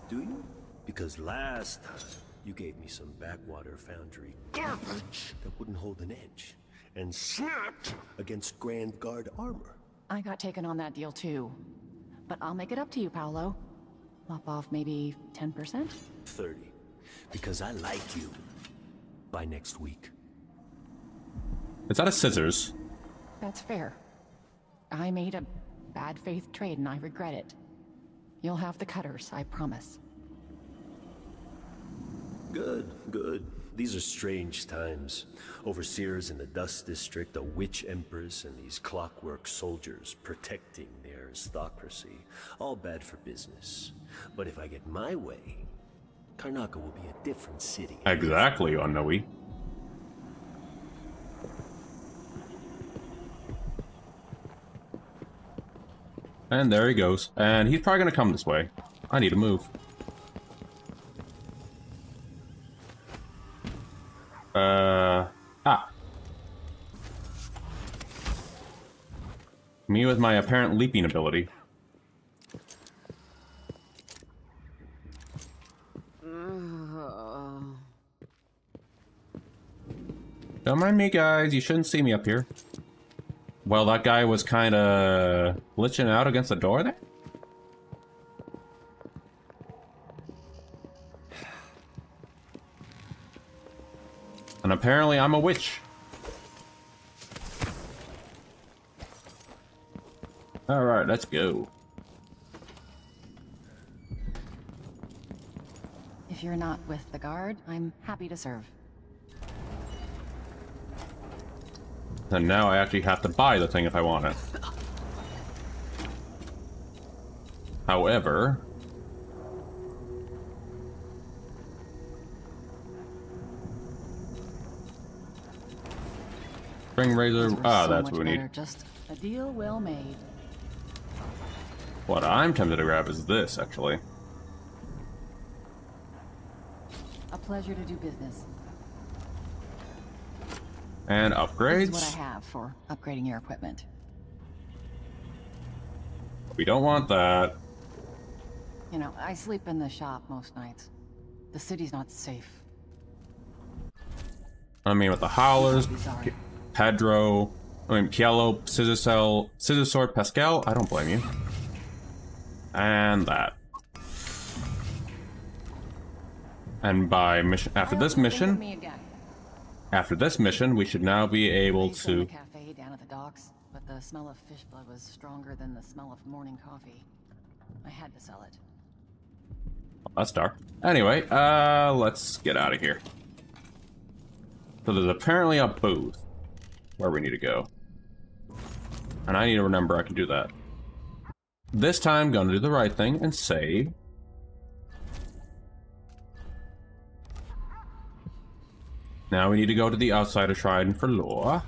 Do you? Because last time, you gave me some backwater foundry garbage that wouldn't hold an edge and snapped against Grand Guard armor. I got taken on that deal too. But I'll make it up to you, Paolo. Lop off maybe 10%? 30. Because I like you. By next week. Is that a scissors? That's fair. I made a bad faith trade and I regret it. You'll have the cutters, I promise. Good, good. These are strange times. Overseers in the Dust District, a witch empress, and these clockwork soldiers protecting their aristocracy. All bad for business. But if I get my way, Karnaca will be a different city. Exactly, Onoe. And there he goes. And he's probably gonna come this way. I need to move. Uh, ah. Me with my apparent leaping ability. Don't mind me, guys. You shouldn't see me up here. Well, that guy was kind of glitching out against the door there? And apparently I'm a witch. Alright, let's go. If If you're not with the guard, I'm happy to serve. And now I actually have to buy the thing if I want it. However... Spring Razor... Ah, so that's what we need. Just a deal well made. What I'm tempted to grab is this, actually. A pleasure to do business. And upgrades. This is what I have for upgrading your equipment. We don't want that. You know, I sleep in the shop most nights. The city's not safe. I mean, with the Howlers, Sorry. Pedro, I mean, Paolo, Scissor Cell, Scissor Sword, Pascal, I don't blame you. And that. And by mission, after this mission, after this mission, we should now be able to own a to. cafe down at the docks, but the smell of fish blood was stronger than the smell of morning coffee. I had to sell it. That's dark. Anyway, uh, let's get out of here. So there's apparently a booth where we need to go. And I need to remember I can do that. This time, gonna do the right thing and save. Now we need to go to the Outsider Shrine for lore.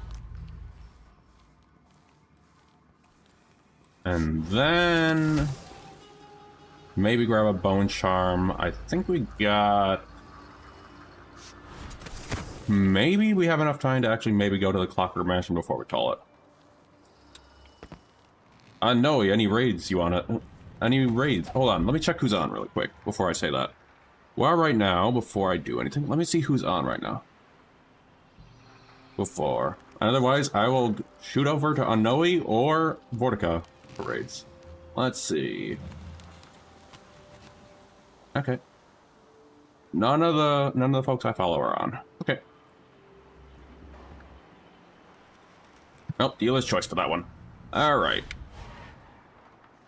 And then... Maybe grab a Bone Charm. I think we got... Maybe we have enough time to actually maybe go to the Clockwork Mansion before we call it. Uh, no, any raids you wanna... Any raids? Hold on, let me check who's on really quick before I say that. Well, right now, before I do anything, let me see who's on right now. Before. Otherwise, I will shoot over to Unknowy or Vortica for raids. Let's see. Okay. None of the none of the folks I follow are on. Okay. Nope, dealer's choice for that one. Alright.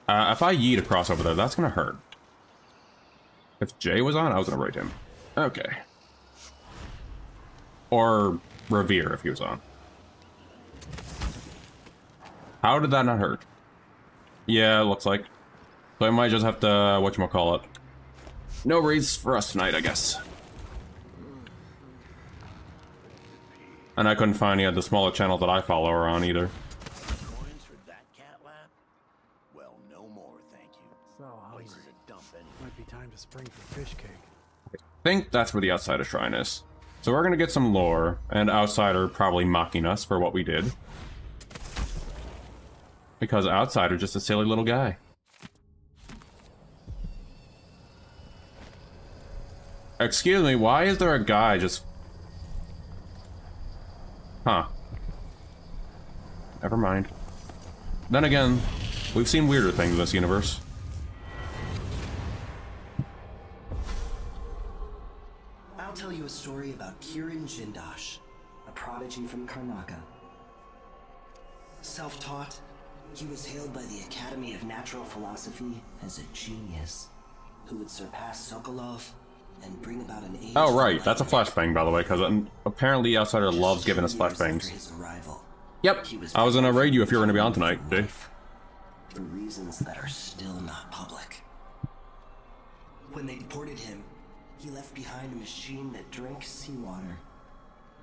Uh, if I yeet across over there, that's gonna hurt. If Jay was on, I was gonna raid him. Okay. Or Revere if he was on. How did that not hurt? Yeah, it looks like. So I might just have to, whatchamacallit. No raids for us tonight, I guess. And I couldn't find any of the smaller channels that I follow are on either. Well, no more, thank you. So, how Places to dump any. Might be time to spring for fish cake. I think that's where the Outsider Shrine is. So we're gonna get some lore, and Outsider probably mocking us for what we did. Because Outsider just a silly little guy. Excuse me, why is there a guy just... Huh. Never mind. Then again, we've seen weirder things in this universe. I'll tell you a story about Kirin Jindosh, a prodigy from Karnaca. Self-taught, he was hailed by the Academy of Natural Philosophy as a genius who would surpass Sokolov and bring about an age Oh, right. That's a flashbang, by the way, because um, apparently Outsider loves giving us flashbangs. arrival Yep. I was gonna raid you if you were gonna be on tonight, Dave. for reasons that are still not public. When they deported him, he left behind a machine that drank seawater,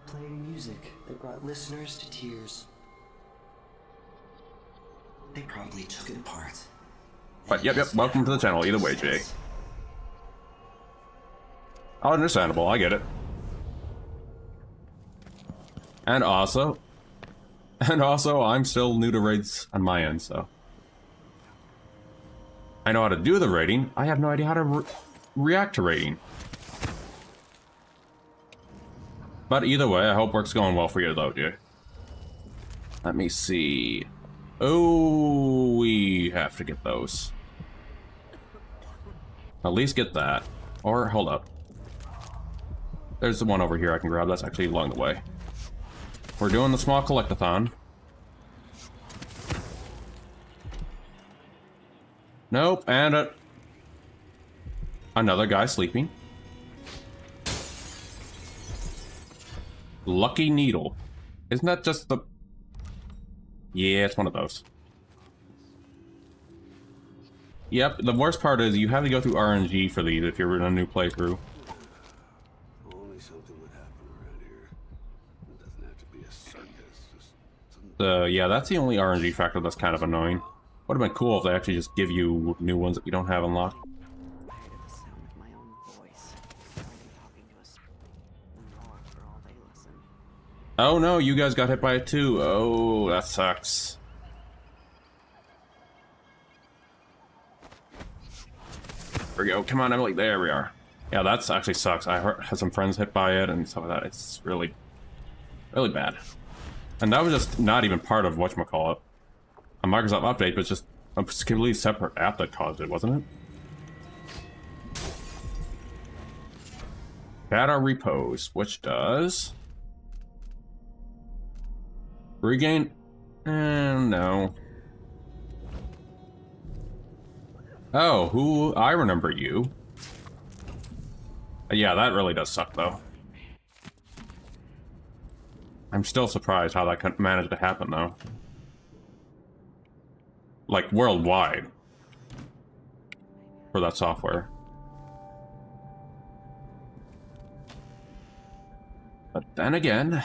playing music that brought listeners to tears. They probably took it apart. But yep, yep. Welcome to the channel. Either way, Jay. Oh, understandable. I get it. And also, and also, I'm still new to raids on my end, so I know how to do the raiding. I have no idea how to re react to raiding. But either way, I hope work's going well for you, though, dude. Let me see. Oh, we have to get those. At least get that. Or, hold up. There's the one over here I can grab. That's actually along the way. We're doing the small collectathon. Nope, and a... another guy sleeping. Lucky Needle. Isn't that just the... Yeah, it's one of those. Yep, the worst part is you have to go through RNG for these if you're in a new playthrough. Uh, yeah, that's the only RNG factor that's kind of annoying. Would have been cool if they actually just give you new ones that you don't have unlocked. Oh no, you guys got hit by it too. Oh, that sucks. There we go. Come on, Emily. There we are. Yeah, that's actually sucks. I had some friends hit by it and stuff like that. It's really, really bad. And that was just not even part of whatchamacallit. A Microsoft update, but just a completely separate app that caused it, wasn't it? Data repose, which does regain. Uh, no. Oh, who? I remember you. Yeah, that really does suck, though. I'm still surprised how that managed to happen, though. Like, worldwide. For that software. But then again...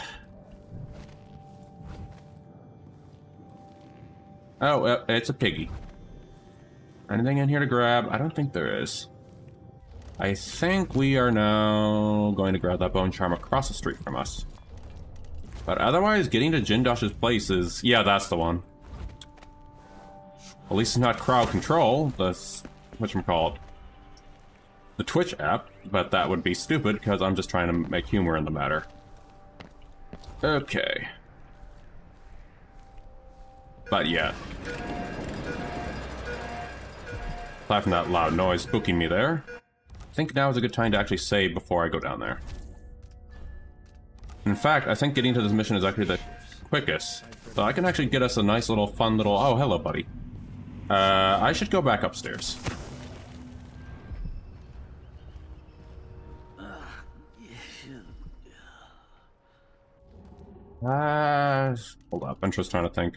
Oh, it's a piggy. Anything in here to grab? I don't think there is. I think we are now going to grab that bone charm across the street from us. But otherwise, getting to Jindosh's place is... Yeah, that's the one. At least it's not crowd control, the... Whatchamacallit? The Twitch app, but that would be stupid because I'm just trying to make humor in the matter. Okay. But yeah. From that loud noise spooking me there, I think now is a good time to actually save before I go down there. In fact, I think getting to this mission is actually the quickest. So I can actually get us a nice little fun little... Oh, hello, buddy. Uh, I should go back upstairs. Uh, hold up, I'm just trying to think.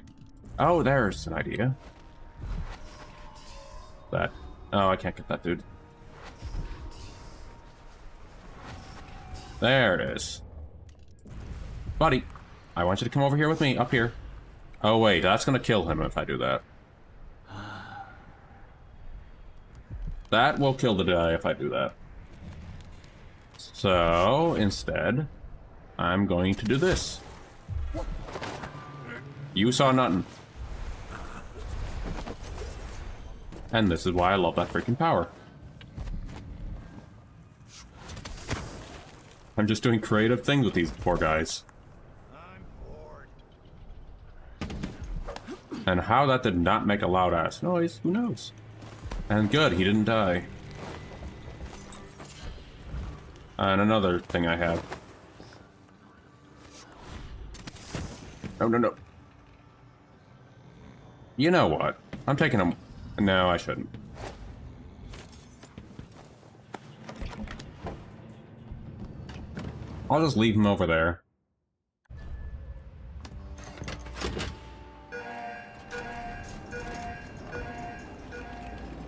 Oh, there's an idea. That. Oh, I can't get that dude. There it is. Buddy, I want you to come over here with me, up here. Oh wait, that's gonna kill him if I do that. That will kill the guy if I do that. So, instead, I'm going to do this. You saw nothing. And this is why I love that freaking power. I'm just doing creative things with these poor guys. And how that did not make a loud ass noise, who knows? And good, he didn't die. And another thing I have. Oh, no, no. You know what? I'm taking him. No, I shouldn't. I'll just leave him over there.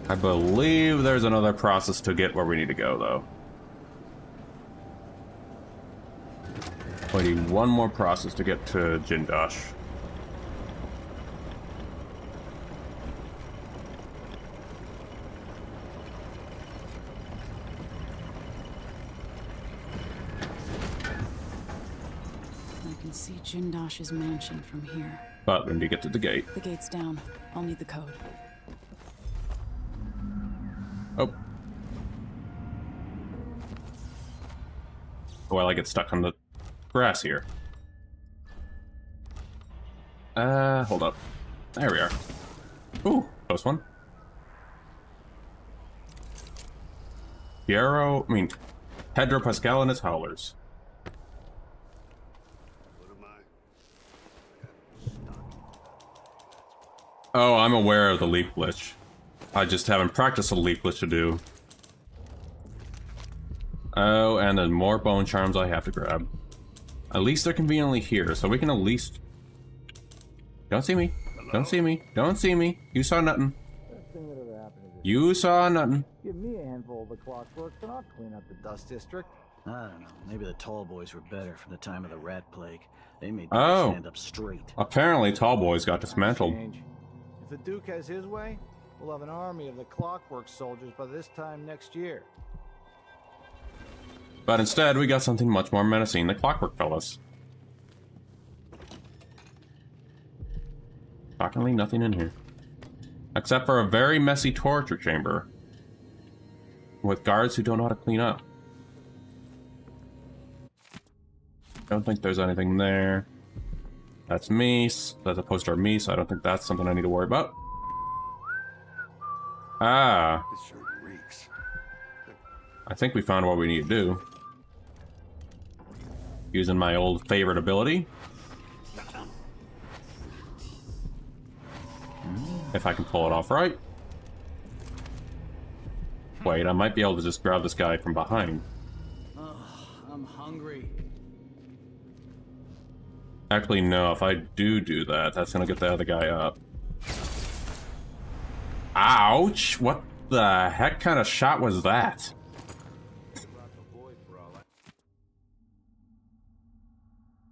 I believe there's another process to get where we need to go, though. We need one more process to get to Jindosh. I can see Jindosh's mansion from here. But when you get to the gate. The gate's down. I'll need the code. Oh. While I get stuck on the grass here. Uh, hold up. There we are. Ooh, close one. Piero, I mean, Pedro Pascal and his howlers. Oh, I'm aware of the leap glitch. I just haven't practiced a leap glitch to do. Oh, and then more bone charms I have to grab. At least they're conveniently here, so we can at least... Don't see me. Don't see me. Don't see me. You saw nothing. You saw nothing. Give me a handful of the clockwork and I'll clean up the dust district. I don't know. Maybe the tall boys were better from the time of the rat plague. They made Oh. stand up straight. Apparently, Tall Boys got dismantled. If the Duke has his way, we'll have an army of the clockwork soldiers by this time next year. But instead, we got something much more menacing, the Clockwork Fellas. Shockingly, nothing in here. Except for a very messy torture chamber. With guards who don't know how to clean up. Don't think there's anything there. That's me. That's a poster of so I don't think that's something I need to worry about. Ah. This sure reeks. I think we found what we need to do. Using my old favorite ability. If I can pull it off right. Wait, I might be able to just grab this guy from behind. Oh, I'm hungry. Actually, no, if I do do that, that's gonna get the other guy up. Ouch! What the heck kind of shot was that?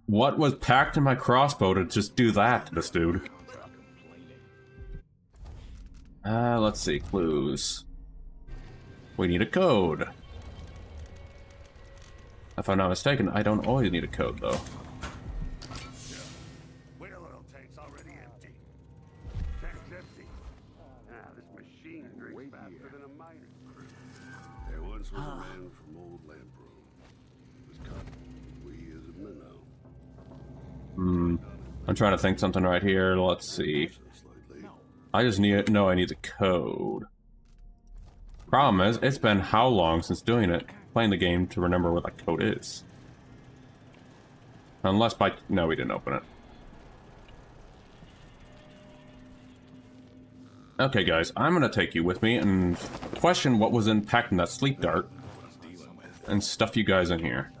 What was packed in my crossbow to just do that to this dude? Uh, let's see, clues. We need a code. If I'm not mistaken, I don't always need a code, though. Hmm. I'm trying to think something right here. Let's see. I just need know I need the code. Problem is, it's been how long since doing it, playing the game to remember what that code is. Unless by no, we didn't open it. Okay, guys, I'm gonna take you with me and question what was in packed in that sleep dart, and stuff you guys in here.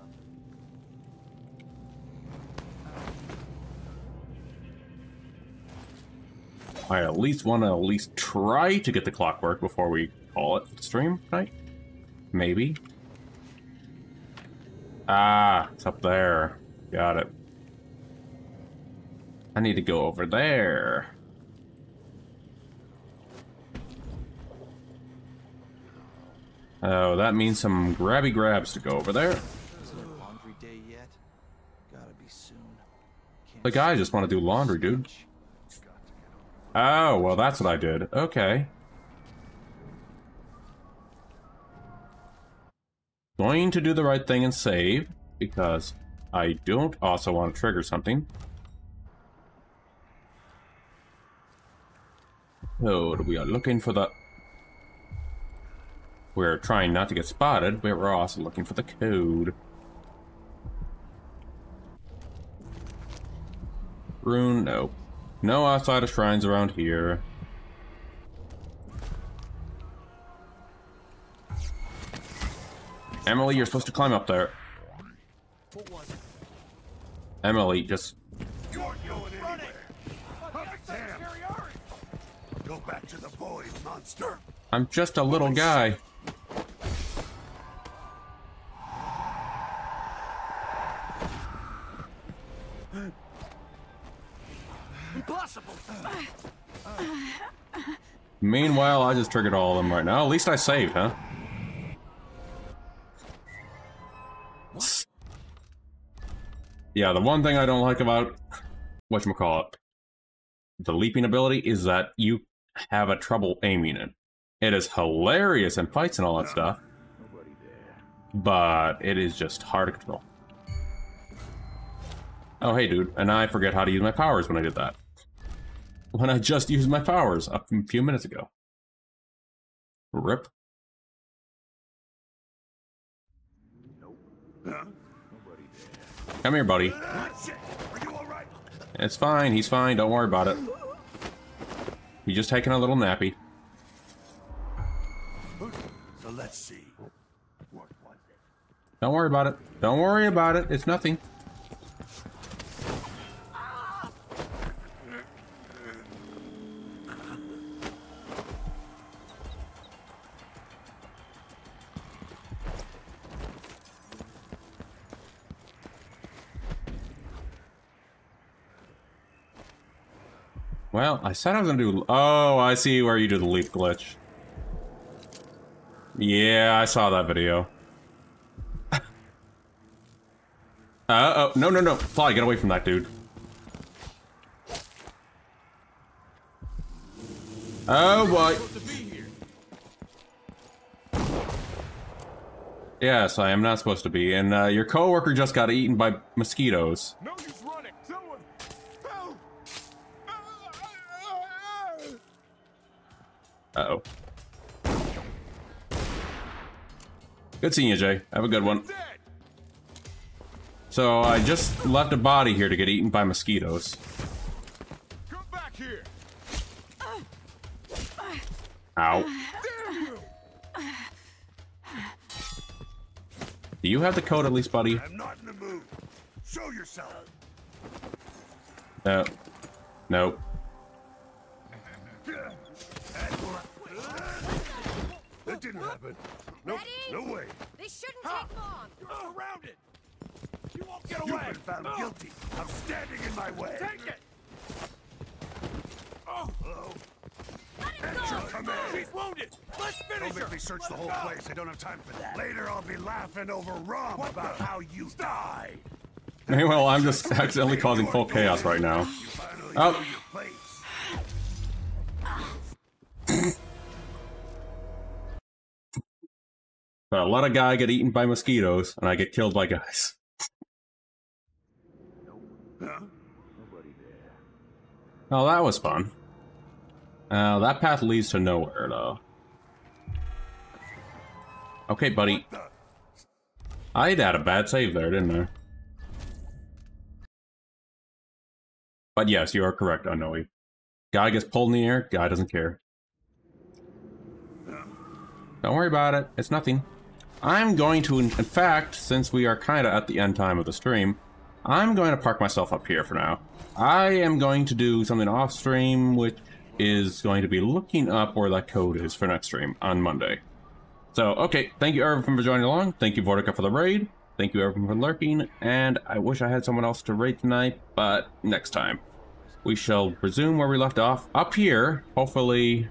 I at least want to at least try to get the clockwork before we call it stream, right? Maybe. Ah, it's up there. Got it. I need to go over there. Oh, that means some grabby grabs to go over there. Isn't it laundry day yet? Gotta be soon. The guy just want to do laundry, dude. Oh, well, that's what I did. Okay. Going to do the right thing and save, because I don't also want to trigger something. Code. We are looking for the... We're trying not to get spotted, but we're also looking for the code. Rune, no. No outside of shrines around here. Emily, you're supposed to climb up there. Emily, just... You aren't going anywhere. Damn. Go back to the void, monster. I'm just a little guy. Impossible! Meanwhile, I just triggered all of them right now. At least I saved, huh? Yeah, the one thing I don't like about what you call whatchamacallit, the leaping ability is that you have a trouble aiming it. It is hilarious in fights and all that stuff, but it is just hard to control. Oh, hey, dude, and I forget how to use my powers when I did that. When I just used my powers a few minutes ago. Rip. Come here, buddy. It's fine, he's fine, don't worry about it. He's just taking a little nappy. So let's see. Don't worry about it. Don't worry about it, it's nothing. Well, I said I was gonna do... Oh, I see where you do the leaf glitch. Yeah, I saw that video. <laughs> uh oh, no, no, no. Fly, get away from that dude. Oh boy. Yes, I am not supposed to be. And uh, your coworker just got eaten by mosquitoes. No Uh oh. Good seeing you, Jay. Have a good one. So I just left a body here to get eaten by mosquitoes. Come back here. Ow. Do you have the code at least, buddy? I'm not in the mood. Show yourself. No. Nope. That didn't happen. Nope. No way. This shouldn't take long. You're surrounded. You won't get You've away. been found ah! guilty of standing in my way. Take it. Oh. At your command. She's wounded. Let's finish Don't make her. me search the Let's whole go. place. I don't have time for that. Later, I'll be laughing over rum about how you died. Meanwhile, I'm just accidentally causing full chaos right now. Oh. <laughs> But I let a guy get eaten by mosquitoes, and I get killed by guys. Oh, that was fun. Uh, that path leads to nowhere, though. Okay, buddy. I had a bad save there, didn't I? But yes, you are correct, Unknowy. Guy gets pulled in the air, guy doesn't care. Don't worry about it, it's nothing. I'm going to, in fact, since we are kind of at the end time of the stream, I'm going to park myself up here for now. I am going to do something off stream, which is going to be looking up where that code is for next stream on Monday. So, okay, thank you everyone for joining along. Thank you, Vortica, for the raid. Thank you everyone for lurking, and I wish I had someone else to raid tonight, but next time. We shall resume where we left off, up here, hopefully,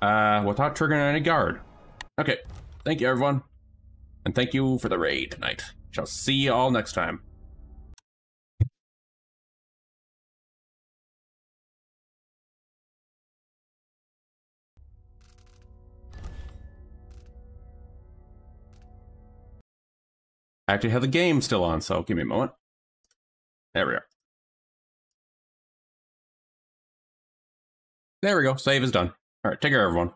uh, without triggering any guard. Okay, thank you everyone, and thank you for the raid tonight. Shall see you all next time. I actually have the game still on, so give me a moment. There we are. There we go. Save is done. All right, take care, everyone.